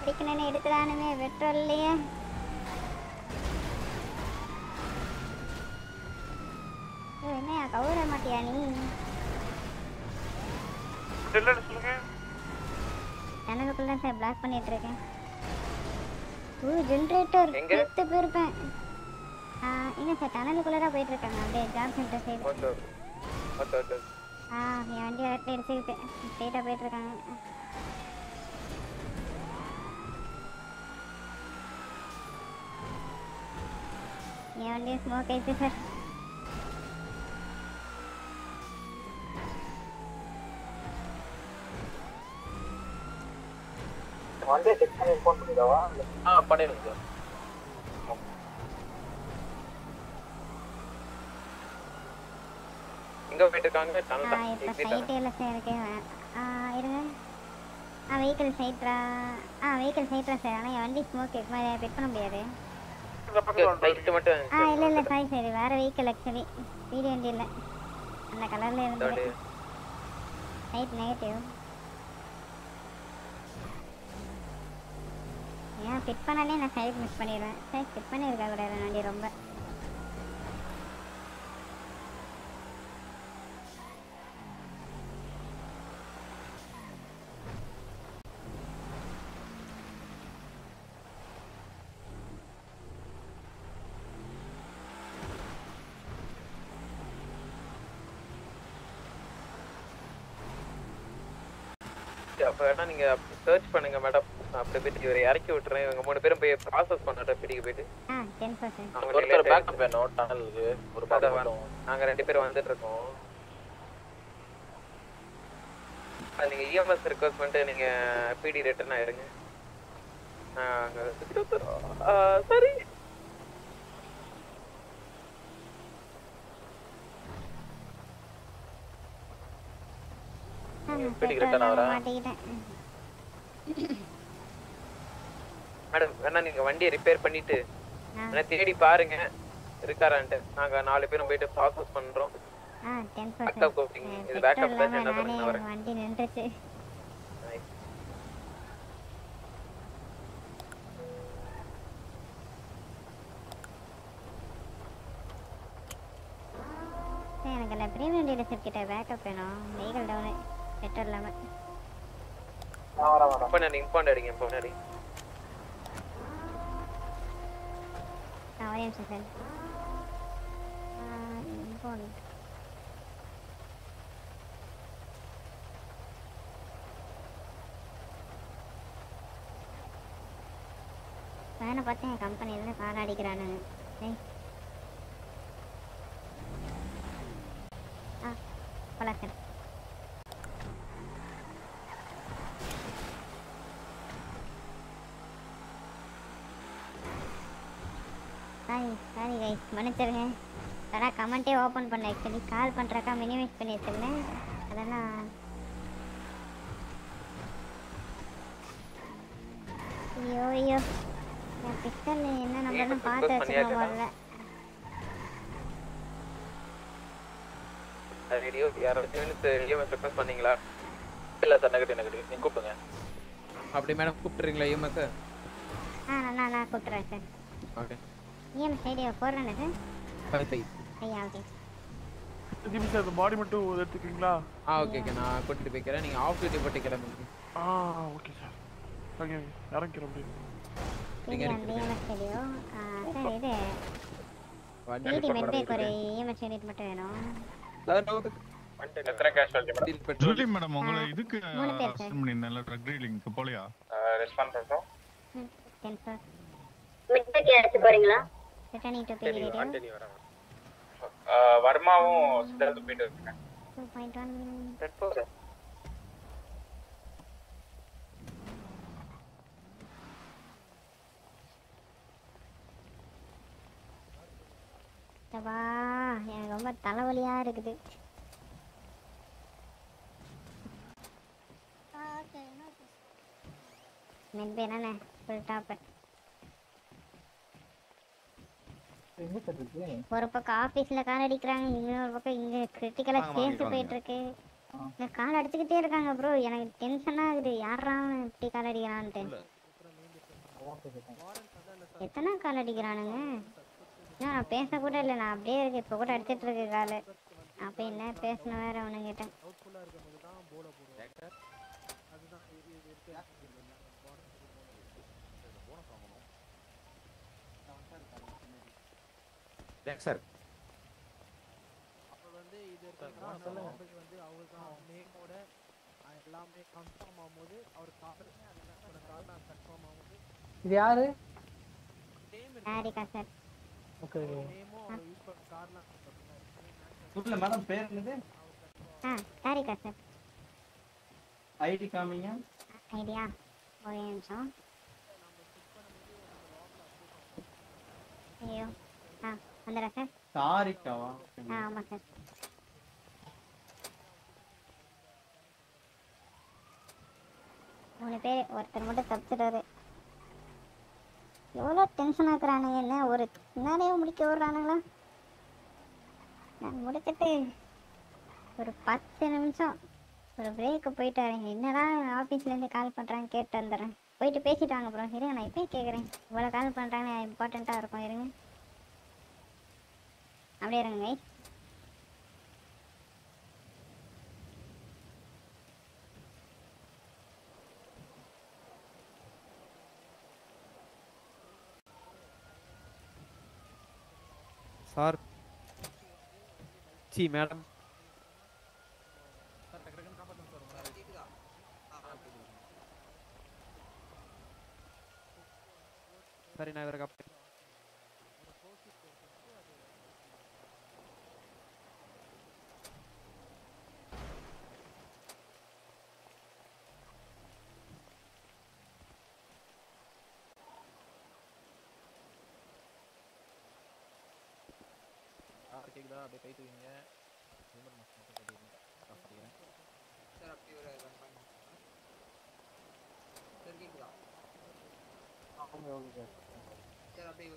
A: அடிக்கணும்னு எடுத்துடானுமே பெட்ரோல் இல்லையே ஏய், என்னய்யா கவுர மாட்டியா நீ? எனக்குள்ள சார் பிளாக் பண்ணிட்டு இருக்கேன். Oh generator? செத்து போயிருப்பேன் எங்க சார் டனலுக்குள்ள தான் போயிட்டு இருக்காங்க அப்படியே ஜாப் சென்டர் சைடு ஆ என் வண்டி வரட்டு எடுத்துக்கிட்டு ஸ்ட்ரெயிட்டாக போயிட்டு இருக்காங்க என் வண்டி ஸ்மோக் ஆயிடுச்சு சார்
B: வண்டியை செக் பண்ணி இன்ஃபார்ம் பண்ணிடவா
M: ஆ பண்ணிடுங்க சார் எங்க போயிட்டு இருக்காங்க டனல்
A: ஆ
M: தான்
A: இப்போ
M: exit ஆ.
A: சைட்டே இல்லை சார் இருக்கு இருங்க. ஆ வெஹிக்கிள் சைட்ரா ஆ வெஹிக்கிள் சைட்ரா சார். ஆனால் வண்டி ஸ்மோக் பிட் பண்ண முடியாது.
M: லைட் மட்டும்
A: ஆ இல்லை இல்லை. சாரி சரி வேறு வெஹிக்கிள் ஆக்சுவலி ஸ்பீடு வண்டி இல்லை. அந்த கலரில் இருந்தது நெகட்டிவ் ஏன் ஃபிட் பண்ணாலே நான் சைட் மிஸ் பண்ணிடுவேன். சரி ஃபிட் பண்ணியிருக்க கூடாது வண்டி ரொம்ப.
M: அப்போ வேணா நீங்க சர்ச் பண்ணுங்க மேடம் அப்படி போயிட்டு இவரை இறக்கி விட்டுறேன். இவங்க மூணு பேரும் போய் ப்ராசஸ் பண்ணட்டும். பிடிக்க போயிட்டு.
R: ஒருத்தர் வேணும். டனலுக்கு ஒரு
M: நாங்க ரெண்டு பேரும் வந்துட்டு இருக்கோம். அது நீங்க இஎம்எஸ் ரிக்வஸ்ட் பண்ணிட்டு நீங்க பிடி ரிட்டர்ன் ஆயிருங்க சரி.
R: வீட்டுக்கு
M: மேடம் வேணா நீங்க வண்டியை ரிப்பேர் பண்ணிட்டு வேணா தேடி பாருங்க. இருக்காரான்ட்டு. நாங்க நாலு பேரும் போயிட்டு ப்ராசஸ் பண்றோம். பேக்கப் கூப்பிட்டீங்க இது பேக்கப் தான் என்ன பண்ணுங்க வரேன்
A: வண்டி நின்றுச்சு. சரி, எனக்கு இல்லை ப்ரீமியம் டீலர்ஷிப் கிட்ட பேக்கப் வேணும். வெஹிக்கல் டவுனு பெட்ரோல் இல்லாமல்
M: இப்போ நான் இம்பாண்ட் அடிங்க இப்போ அடி
A: ஆ ஒரே நிமிஷம் சார் இம்போர்ட் வேனை பார்த்து என் கம்பெனிலேருந்து கார் அடிக்கிறானுங்க. ஏய். ஆ போலாம் சார் சாரி சாரி கைஸ் மன்னிச்சிருங்க. அதான் கமெண்ட்டே ஓப்பன் பண்ண ஆக்சுவலி கால் பண்ணுறக்கா மினிமைஸ் பண்ணி வச்சிருந்தேன் அதெல்லாம் ஐயோ ஐயோ. என் பிஸ்டல் என்ன நம்பர்னு பார்த்து வச்சுக்கணும் முதல்ல.
M: ரேடியோ யாராச்சும் இஎம்எஸ் ரிக்வஸ்ட் பண்ணீங்களா?
R: இல்ல சார் நெகட்டிவ் நெகட்டிவ் நீங்க கூப்பிடுங்க.
M: அப்படி மேடம் கூப்பிட்டுறீங்களா? இஎம்எஸ்
A: ஆ நான் நான் கூப்பிட்றேன் சார்
M: ஓகே
A: இஎம் சைடு போடுறேன் சார்
M: ஃபைவ் ஃபைவ்
A: ஐயா ஓகே
Q: ஜிபி சார் பாடி மட்டும் எடுத்துக்கிறீங்களா?
M: ஆ ஓகே ஓகே நான் கூட்டிட்டு போய்க்கிறேன். நீங்க ஆஃப் டியூட்டி போட்டு கிளம்புங்க.
Q: ஆ ஓகே சார் ஓகே இறங்கிறேன் அப்படியே.
M: நீங்க
A: இஎம்எஸ் சைடியோ சார் இது
M: வண்டி
A: டிடி
M: report
A: மெட்பேக் ஒரு
M: பண்ண
A: இஎம்எஸ் யூனிட் மட்டும் வேணும்.
F: எத்தனை கேஷுவாலிட்டி மேடம்
S: ஜூலி மேடம் உங்களை இதுக்கு ட்ரக் டீலிங்க்கு போலையா
K: மிட்பேக் அடிச்சு போறீங்களா?
A: ரிட்டர்னிங் டு ரேடியோ
F: வர்மாவும் சித்தார்த்து போயிட்டு
A: எனக்கு ரொம்ப தலைவலியா இருக்குது. மென்பே என்ன ஃபுல் டாப்
B: எங்க சார் இருக்கு
A: ஒரு பக்கம் ஆபீஸ்ல கால் அடிக்கிறாங்க. இன்னொரு பக்கம் இங்க கிரிட்டிக்கலா
B: வாங்க.
A: போயிட்டு இருக்கு இங்க கால் அடிச்சுக்கிட்டே இருக்காங்க ப்ரோ எனக்கு டென்ஷன் ஆகுது யாரா இப்படி கால் அடிக்கிறான்ட்டு? எத்தனை கால் அடிக்கிறானுங்க? நான் பேச கூட இல்லை. நான் அப்படியே இருக்கு. இப்போ கூட அடிச்சிட்டு இருக்கு கால் அப்ப என்ன பேசணும் வேற அவனுங்கிட்ட.
M: சார்
E: அப்புறம் வந்து இது மொபைல் வந்து அவர் தான் நேமோட எல்லாமே கன்ஃபார்ம் ஆகும்போது அவர் கார் அதோட கார் நான் கன்ஃபார்ம் ஆகும்போது
B: இது யாரு?
A: ஹாரிகா சார்
B: ஓகே
E: நேமும் அவர் யூஸ் பண்ண கார்லாம்
T: இல்ல மேடம் பேர் என்னது?
A: ஆ ஹாரிகா சார்
T: ஐடி காமிங்க
A: ஐடியா ஒரே நிமிஷம். ஐயோ ஆ. வந்துடுறேன் சார்
T: சாரிக்காவா
A: ஆ ஆமாம் சார். மூணு பேர் ஒருத்தர் மட்டும் தப்பிச்சிட்டாரு. எவ்வளோ டென்ஷன் ஆக்குறானுங்க என்ன ஒரு பின்னாடியே முடிக்க விடுறானுங்களா? நான் முடிச்சிட்டு ஒரு பத்து நிமிஷம் ஒரு பிரேக்கு போயிட்டு வரேன். என்னடா ஆஃபீஸ்லேருந்து கால் பண்ணுறாங்க கேட்டு வந்துடுறேன். போயிட்டு பேசிட்டு வாங்க ப்ரோ இருங்க நான் இப்போயே கேட்குறேன் இவ்வளோ கால் பண்ணுறாங்க இம்பார்ட்டண்ட்டாக இருக்கும் இருங்க. அப்படியே இருங்க கைஸ்
M: சார். C madam.
U: சரி நான்
V: இவரை காப்பாற்று
E: சார் அப்படியே.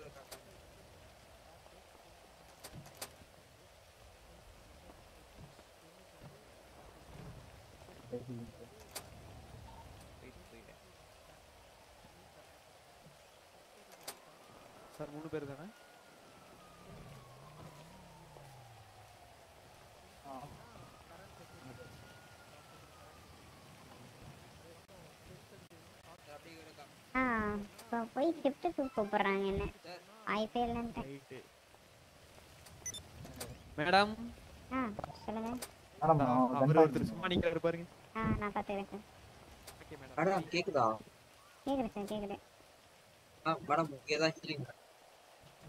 U: சார் மூணு பேர் தானே
E: அப்படியே ஒரு காட்டுங்க.
A: ஆ இப்போ போய் ஷிஃப்ட்டுக்கு கூப்பிட்றாங்க என்ன வாய்ப்பே இல்லைன்ட்டு.
U: ரைட்டு மேடம்
A: ஆ சொல்லுங்க.
B: மேடம்
U: அவர் ஒருத்தர் சும்மா நிக்கிறாரு பாருங்க.
A: ஆ நான் பார்த்துக்கிறேன் சார்
U: ஓகே மேடம்
E: மேடம் கேக்குதா
A: கேட்குது சார் கேட்குது
E: ஆ மேடம் உங்களுக்கு ஏதாவது ஹீலிங்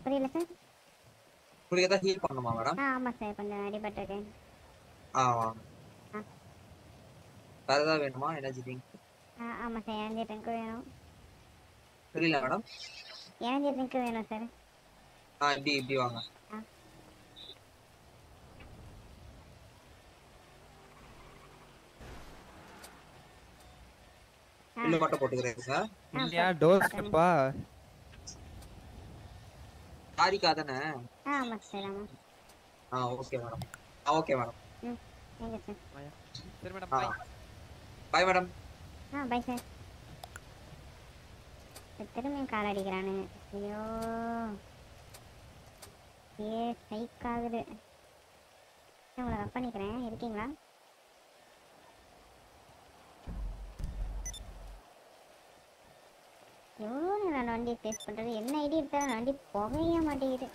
A: புரியல சார்
E: உங்களுக்கு ஏதாவது ஹீல் பண்ணணுமா மேடம்
A: ஆ ஆமாம் சார் கொஞ்சம் அடிபட்டிருக்கேன்
E: ஆ வாங்க
A: ஆ.
E: வேற ஏதாவது வேணுமா? எனர்ஜி ட்ரிங்க்
A: ஆ ஆமாம் சார் எனர்ஜி ட்ரிங்க்கு வேணும்.
E: புரியல மேடம்
A: எனர்ஜி ட்ரிங்க்கு வேணும் சார்
E: ஆ இப்படி இப்படி வாங்க. பில்லு மட்டும் போட்டுக்கிறேன் சார்
U: இல்லையா டோர் ஸ்டெப்பா
E: சாரிக்கா தானே?
A: ஆ ஆமாம் சார் ஆமாம்.
E: ஆ ஓகே மேடம் ஆ ஓகே மேடம்
A: ம் சார்
U: மேடம்
E: ஆ. பாய் மேடம்
A: ஆ பை சார் திரும்பியும் கால் அடிக்கிறானுங்க ஐயோ. ஏ ஸ்ட்ரைக் ஆகுது. உங்களை ரப் பண்ணிக்கிறேன். இருக்கீங்களா? எவ்வளோ நான் வண்டி டேஸ்ட் பண்ணுறது என்ன ஐடி எடுத்தாலும் வண்டி புகைய மாட்டேங்குது.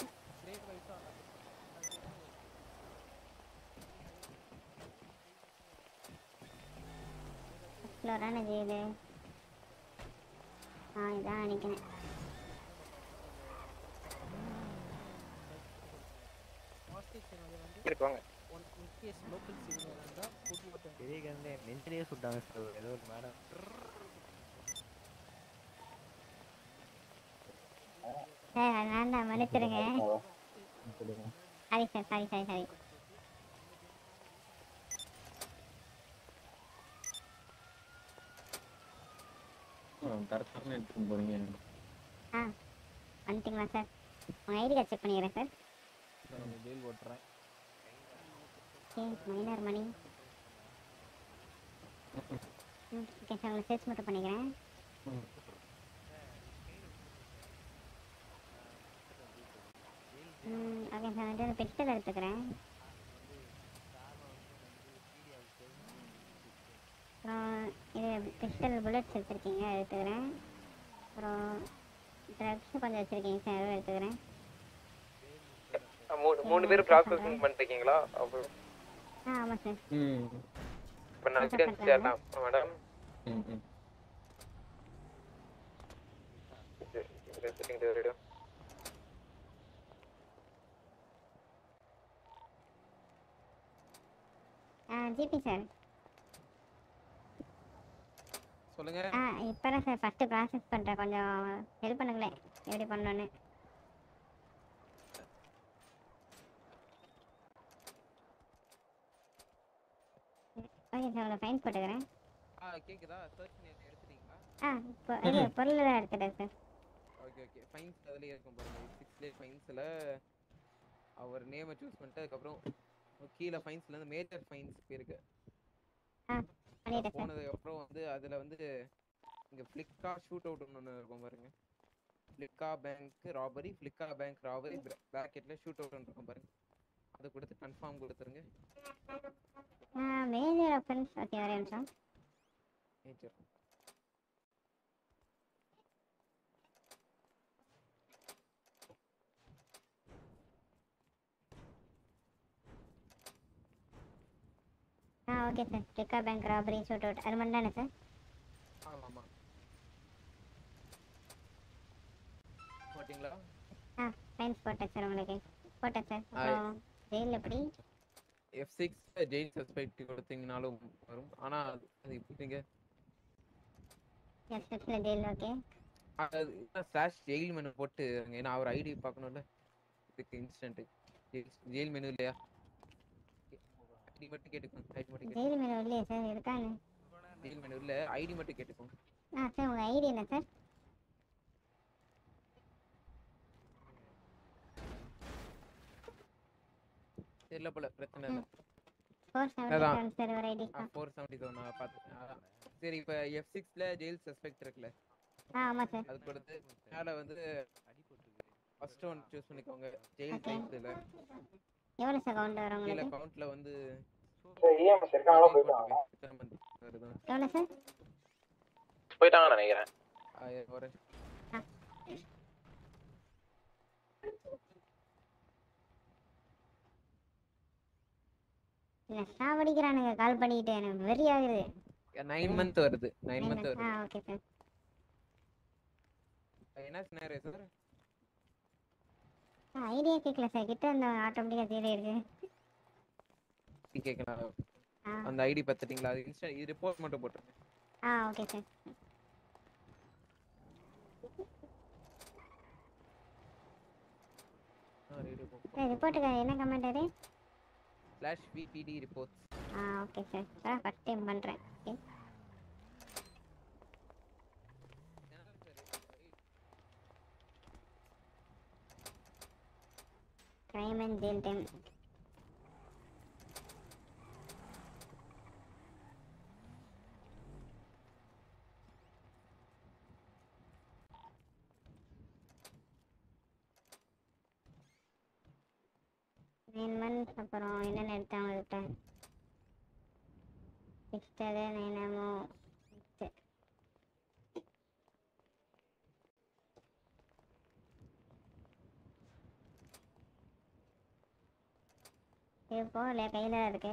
A: ஃப்ளோரான ஜெயிலு ஆ இதான் நினைக்கிறேன்.
V: இருக்காங்க
U: மட்டும்
P: பெரிய கண்ணே நெஞ்சிலேயே சுட்டாங்க சார். ஏதோ ஒரு மேடம்.
A: நான் மன்னிச்சிருங்க.
B: சொல்லுங்க
A: sorry sir sorry sorry sorry
M: கரெக்டாக எடுத்துட்டு
A: ஆ வந்துட்டீங்களா சார்? உங்கள் ஐடி கார்டு செக் பண்ணிக்கிறேன் சார்.
V: ஜெயில் ஓட்டுறேன்
A: ஓகே மைனர் மணி ம் ஓகே சார் உங்களை சர்ச் மட்டும் பண்ணிக்கிறேன். ஓகே சார் வந்துட்டு பிஸ்டல் எடுத்துக்கிறேன் அப்புறம் இது பிஸ்டல் புல்லட்ஸ் எடுத்துருக்கீங்க எடுத்துக்கிறேன். அப்புறம் ட்ரக்ஸ் கொஞ்சம் வச்சுருக்கீங்க சார் எடுத்துக்கிறேன்.
V: மூணு மூணு பேர் ப்ராசஸிங் பண்ணிருக்கீங்களா? அப்போ
A: ஆ ஆமாம் சார்
M: ம்.
V: இப்போ நான் எவிடன்ஸ் சேரலாம் மேடம்
M: ம் ம்.
V: செட்டிங் ரேடியோ
A: ஜிபி சார்
V: சொல்லுங்க.
A: ஆ இப்போ தான் சார் ஃபஸ்ட்டு ப்ராசஸ் பண்ணுறேன் கொஞ்சம் ஹெல்ப் பண்ணுங்களேன் எப்படி பண்ணணுன்னு ஓகே சார் உங்களை ஃபைன் போட்டுக்கிறேன்.
V: ஆ கேக்குதா? சர்ச் பண்ணி எடுத்துட்டீங்களா?
A: ஆ இப்போ இது பொருள் தான் எடுத்துட்டேன் சார்.
V: ஓகே ஓகே ஃபைன்ஸ் அதுலயே இருக்கும் பாருங்க. சிக்ஸ்லேயே ஃபைன்ஸில் அவர் நேமை சூஸ் பண்ணிட்டு அதுக்கப்புறம் கீழே ஃபைன்ஸ்ல இருந்து மேஜர் ஃபைன்ஸ் இருக்கு.
A: ஆ.
V: போனதுக்கு அப்புறம் வந்து அதுல வந்து இங்க ஃப்ளிக்கா ஷூட் அவுட் ஒன்று இருக்கும் பாருங்க. Fleeca bank robbery Fleeca bank robbery பிராக்கெட்ல shoot out இருக்கும் பாருங்க. அது கொடுத்து கன்ஃபார்ம் கொடுத்துருங்க.
A: மேஜர் அஃபென்ஸ் ஓகே நிமிஷம். Major okay sir. Deca bank robbery shoot out அது மட்டும் தானே சார்?
V: ஆமா ஆமா
A: பாயிண்ட்ஸ் போட்டேன் சார் உங்களுக்கு. போட்டேன் சார்.
V: ஆ.
A: ஜெயில் எப்படி?
V: எஃப் சிக்ஸ் ஜெயில் சஸ்பெக்ட் கொடுத்தீங்கனாலும் வரும். ஆனா அது எப்படிங்க
A: எஸ் எஸ்ல ஜெயில் ஓகே
V: அது ஸ்லாஷ் ஜெயில் மெனு போட்டு ஏன்னா அவர் ஐடி பார்க்கணும்ல. இதுக்கு இன்ஸ்டன்ட் ஜெயில் மெனு இல்லையா? ஐடி மட்டும் கேட்டுக்கோங்க. ஐடி மட்டும்
A: ஜெயில் மெனு இல்லையா சார்? இருக்காங்க
V: ஜெயில் மெனு இல்ல ஐடி மட்டும் கேட்டுக்கோங்க.
A: ஆ சார் உங்கள் ஐடி என்ன சார்?
V: தெரியல போல பிரச்சனை இல்லை.
A: Four
V: seventy.
A: செவன் சார்
V: இப்போ எஃப் சிக்ஸ்ல ஜெயில் சஸ்பெக்ட் இருக்குல்ல.
A: ஆ ஆமாம் சார்.
V: அது கொடுத்து மேலே வந்து ஃபர்ஸ்ட் ஒன் சூஸ் பண்ணிக்கோங்க. ஜெயில். டைப்ல
A: எவ்வளோ சார் கவுண்ட் வரும் உங்களுக்கு
V: கவுண்ட்ல வந்து
B: இஎம்எஸ் இருக்காங்களா போயிட்டாங்க
V: எத்தனை month வருது
A: எவ்வளோ சார்?
R: போயிட்டாங்கன்னு நினைக்கிறேன்.
V: ஒரு
A: இல்லை சாவடிக்கிறானுங்க கால் பண்ணிக்கிட்டு எனக்கு வெறி ஆகுது.
V: நைன் மந்த் வருது. நைன் மந்த்
A: ஆ
V: வருது.
A: ஓகே சார்
V: என்ன சினாரியோ சார்
A: ஐடியா கேட்கல சார் கிட்ட அந்த ஆட்டோமேட்டிக்காக தேடி இருக்கு
V: கேட்கலாம். அந்த ஐடி பார்த்துட்டீங்களா அது இன்ஸ்டா இது ரிப்போர்ட் மட்டும் போட்டுருங்க.
A: ஆ ஓகே சார் ரிப்போர்ட்டுக்கு என்ன கமெண்ட் அது?
V: ஸ்லாஷ் விபிடி ரிப்போர்ட்ஸ்
A: ஆ ஓகே சார் ஃபஸ்ட் டைம் பண்ணுறேன் okay crime and jail time nine months அப்புறம் என்னென்ன எடுத்தாங்க கிட்ட சிக்ஸ்டரு நைனாமோ இது போகலையா கையில் இருக்கு.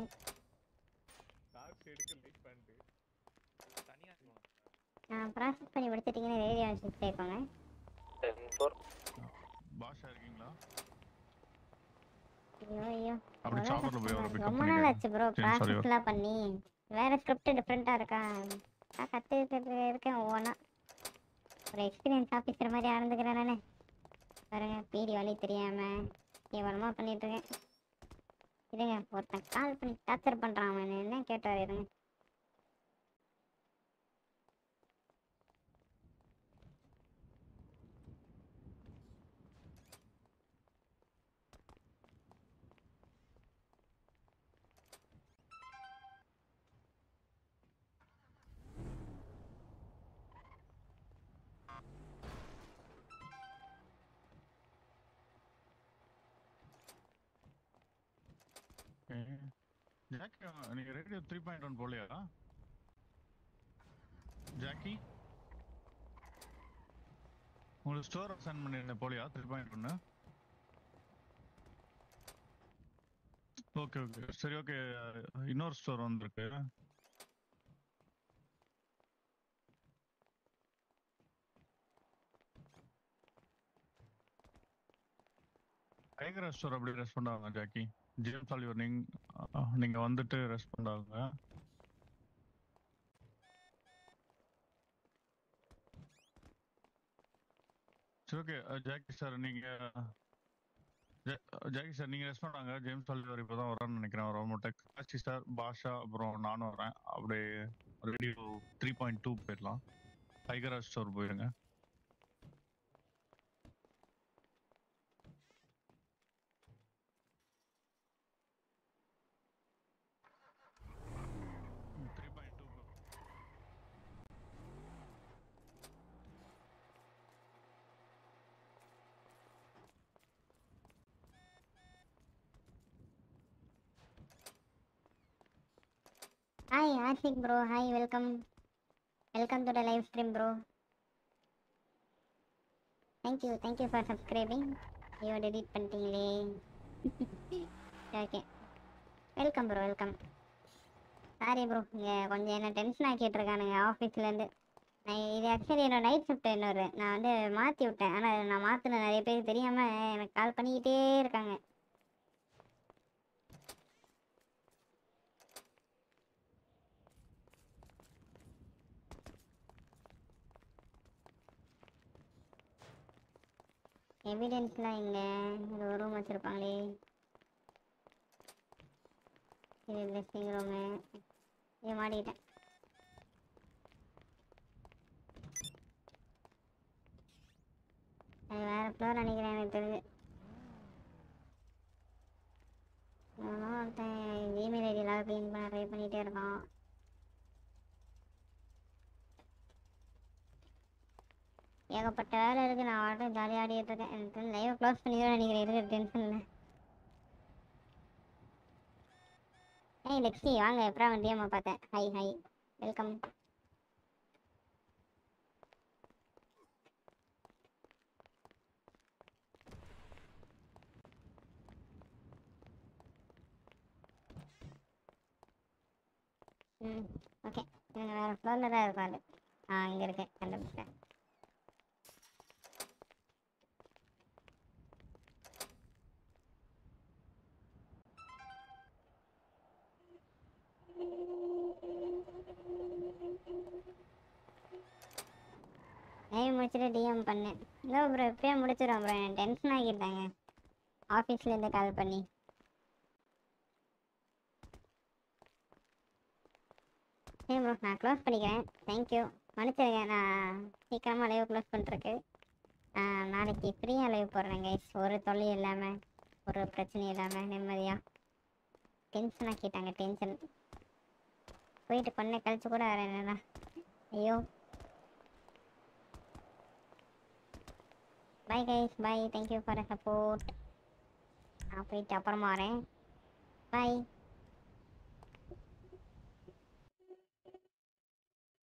A: நான் ப்ராசஸ் பண்ணி முடிச்சிட்டிங்கன்னா ரேடியோ ஷிஃப்ட் ஆயிக்கோங்க
S: பாஷா இருக்கீங்களா?
A: ஐயோ ஐயோ.
S: அப்படி போய் பிக்கப்
A: நாள் ஆச்சு ப்ரோ ப்ராசஸ்லாம் பண்ணி. வேற ஸ்கிரிப்ட் டிஃப்ரெண்ட்டாக இருக்கா? நான் கற்றுக்கிட்டு இருக்கேன் ஒவ்வொன்றா ஒரு எக்ஸ்பீரியன்ஸ் ஆஃபீஸர் மாதிரி ஆரம்பிக்கிறேன் நானே பாருங்க பீடி வழி தெரியாமல் கேவலமாக பண்ணிட்டு இருக்கேன். இருங்க ஒருத்தன் கால் பண்ணி டார்ச்சர் பண்ணுறான் அவன். என்ன கேட்டார் இருங்க.
S: நீங்க த்ரீ பாயிண்ட் ஒன் போலையா? ஜாக்கி? உங்களுக்கு ஸ்டோர் சென்ட் பண்ணிருந்தேன் போலையா த்ரீ பாயிண்ட் ஒன்று ஓகே ஓகே சரி ஓகே இன்னொரு ஸ்டோர் வந்திருக்கு. டைகர் ஸ்டோர் அப்படி ரெஸ்பாண்ட் ஆகுங்க ஜாக்கி? ஜேம்ஸ் ஆலிவர் நீங்க நீங்க வந்துட்டு ரெஸ்பாண்ட் ஆகுங்க சரி ஓகே ஜாக்கி சார் நீங்க ஜாக்கி சார் uh, நீங்க ரெஸ்பாண்ட் ஆகுங்க ஜேம்ஸ் ஆலிவர் இப்போ தான் வரான்னு நினைக்கிறேன். வர மாட்டேன் காசி சார் பாஷா அப்புறம் நானும் வரேன் அப்படியே ரேடியோ த்ரீ பாயிண்ட் டூ போயிடலாம். டைகர் ஸ்டோர் போயிருங்க.
A: Hi Ashiq bro hi welcome welcome to the live stream bro thank you thank you for subscribing ஐயோ delete பண்ணிட்டீங்களே. Okay welcome bro welcome sorry bro இங்கே கொஞ்சம் என்ன டென்ஷன் ஆக்கிட்டு இருக்கானுங்க ஆஃபீஸ்லேருந்து நான் இது ஆக்சுவலி என்னோட நைட் ஷிஃப்ட் இன்னொரு. நான் வந்து மாற்றி விட்டேன். ஆனால் நான் மாற்றின நிறைய பேருக்கு தெரியாமல் எனக்கு கால் பண்ணிக்கிட்டே இருக்காங்க. எவிடென்ஸ்லாம் இங்கே இது ஒரு ரூம் வச்சுருப்பாங்களே. இது ட்ரெஸ்ஸிங் ரூமு இது மாட்டிக்கிட்டேன். அது வேறு ஃப்ளோர் நினைக்கிறேன் எனக்கு தெரிஞ்சு. ஒருத்தன் ஜிமெயில் ஐடியெல்லாம் க்ளீன் பண்ண ட்ரை பண்ணிகிட்டே இருக்கான். ஏகப்பட்ட வேலை இருக்குது நான் வாட்டும் ஜாலியாக ஆடிட்டு இருக்கேன். எனக்கு லைவ் க்ளோஸ் பண்ணி நினைக்கிறேன். இருக்கிற டென்ஷனில் ஏய் லெக்ஸி வாங்க. எப்பறா வண்டியம்மா பார்த்தேன் ஹை ஹை வெல்கம் ம் ஓகே இவங்க வேறு ஃப்ளோரில் தான் இருப்பாரு ஆ இங்கே இருக்கேன் கண்டுபிடிச்சேன் லைவ் முடிச்சுட்டு டிஎம் பண்ணேன் இல்லை ப்ரோ இப்பயே முடிச்சிடும் ப்ரோ எனக்கு டென்ஷன் ஆகிட்டாங்க ஆஃபீஸ்லேருந்து கால் பண்ணி. சரி ப்ரோ நான் க்ளோஸ் பண்ணிக்கிறேன். தேங்க்யூ மன்னிச்சிருங்க நான் சீக்கிரமாக லைவ் க்ளோஸ் பண்ணிருக்கு நாளைக்கு ஃப்ரீயாக லைவ் போடுறேன் கைஸ் ஒரு தொல்லையும் இல்லாமல் ஒரு பிரச்சனையும் இல்லாமல் நிம்மதியாக டென்ஷன் ஆக்கிட்டாங்க டென்ஷன் போயிட்டு பண்ண கழிச்சு கூட வரேன் என்னடா. ஐயோ. Bye guys bye thank you for support நான் போயிட்டு அப்புறமா வரேன் பை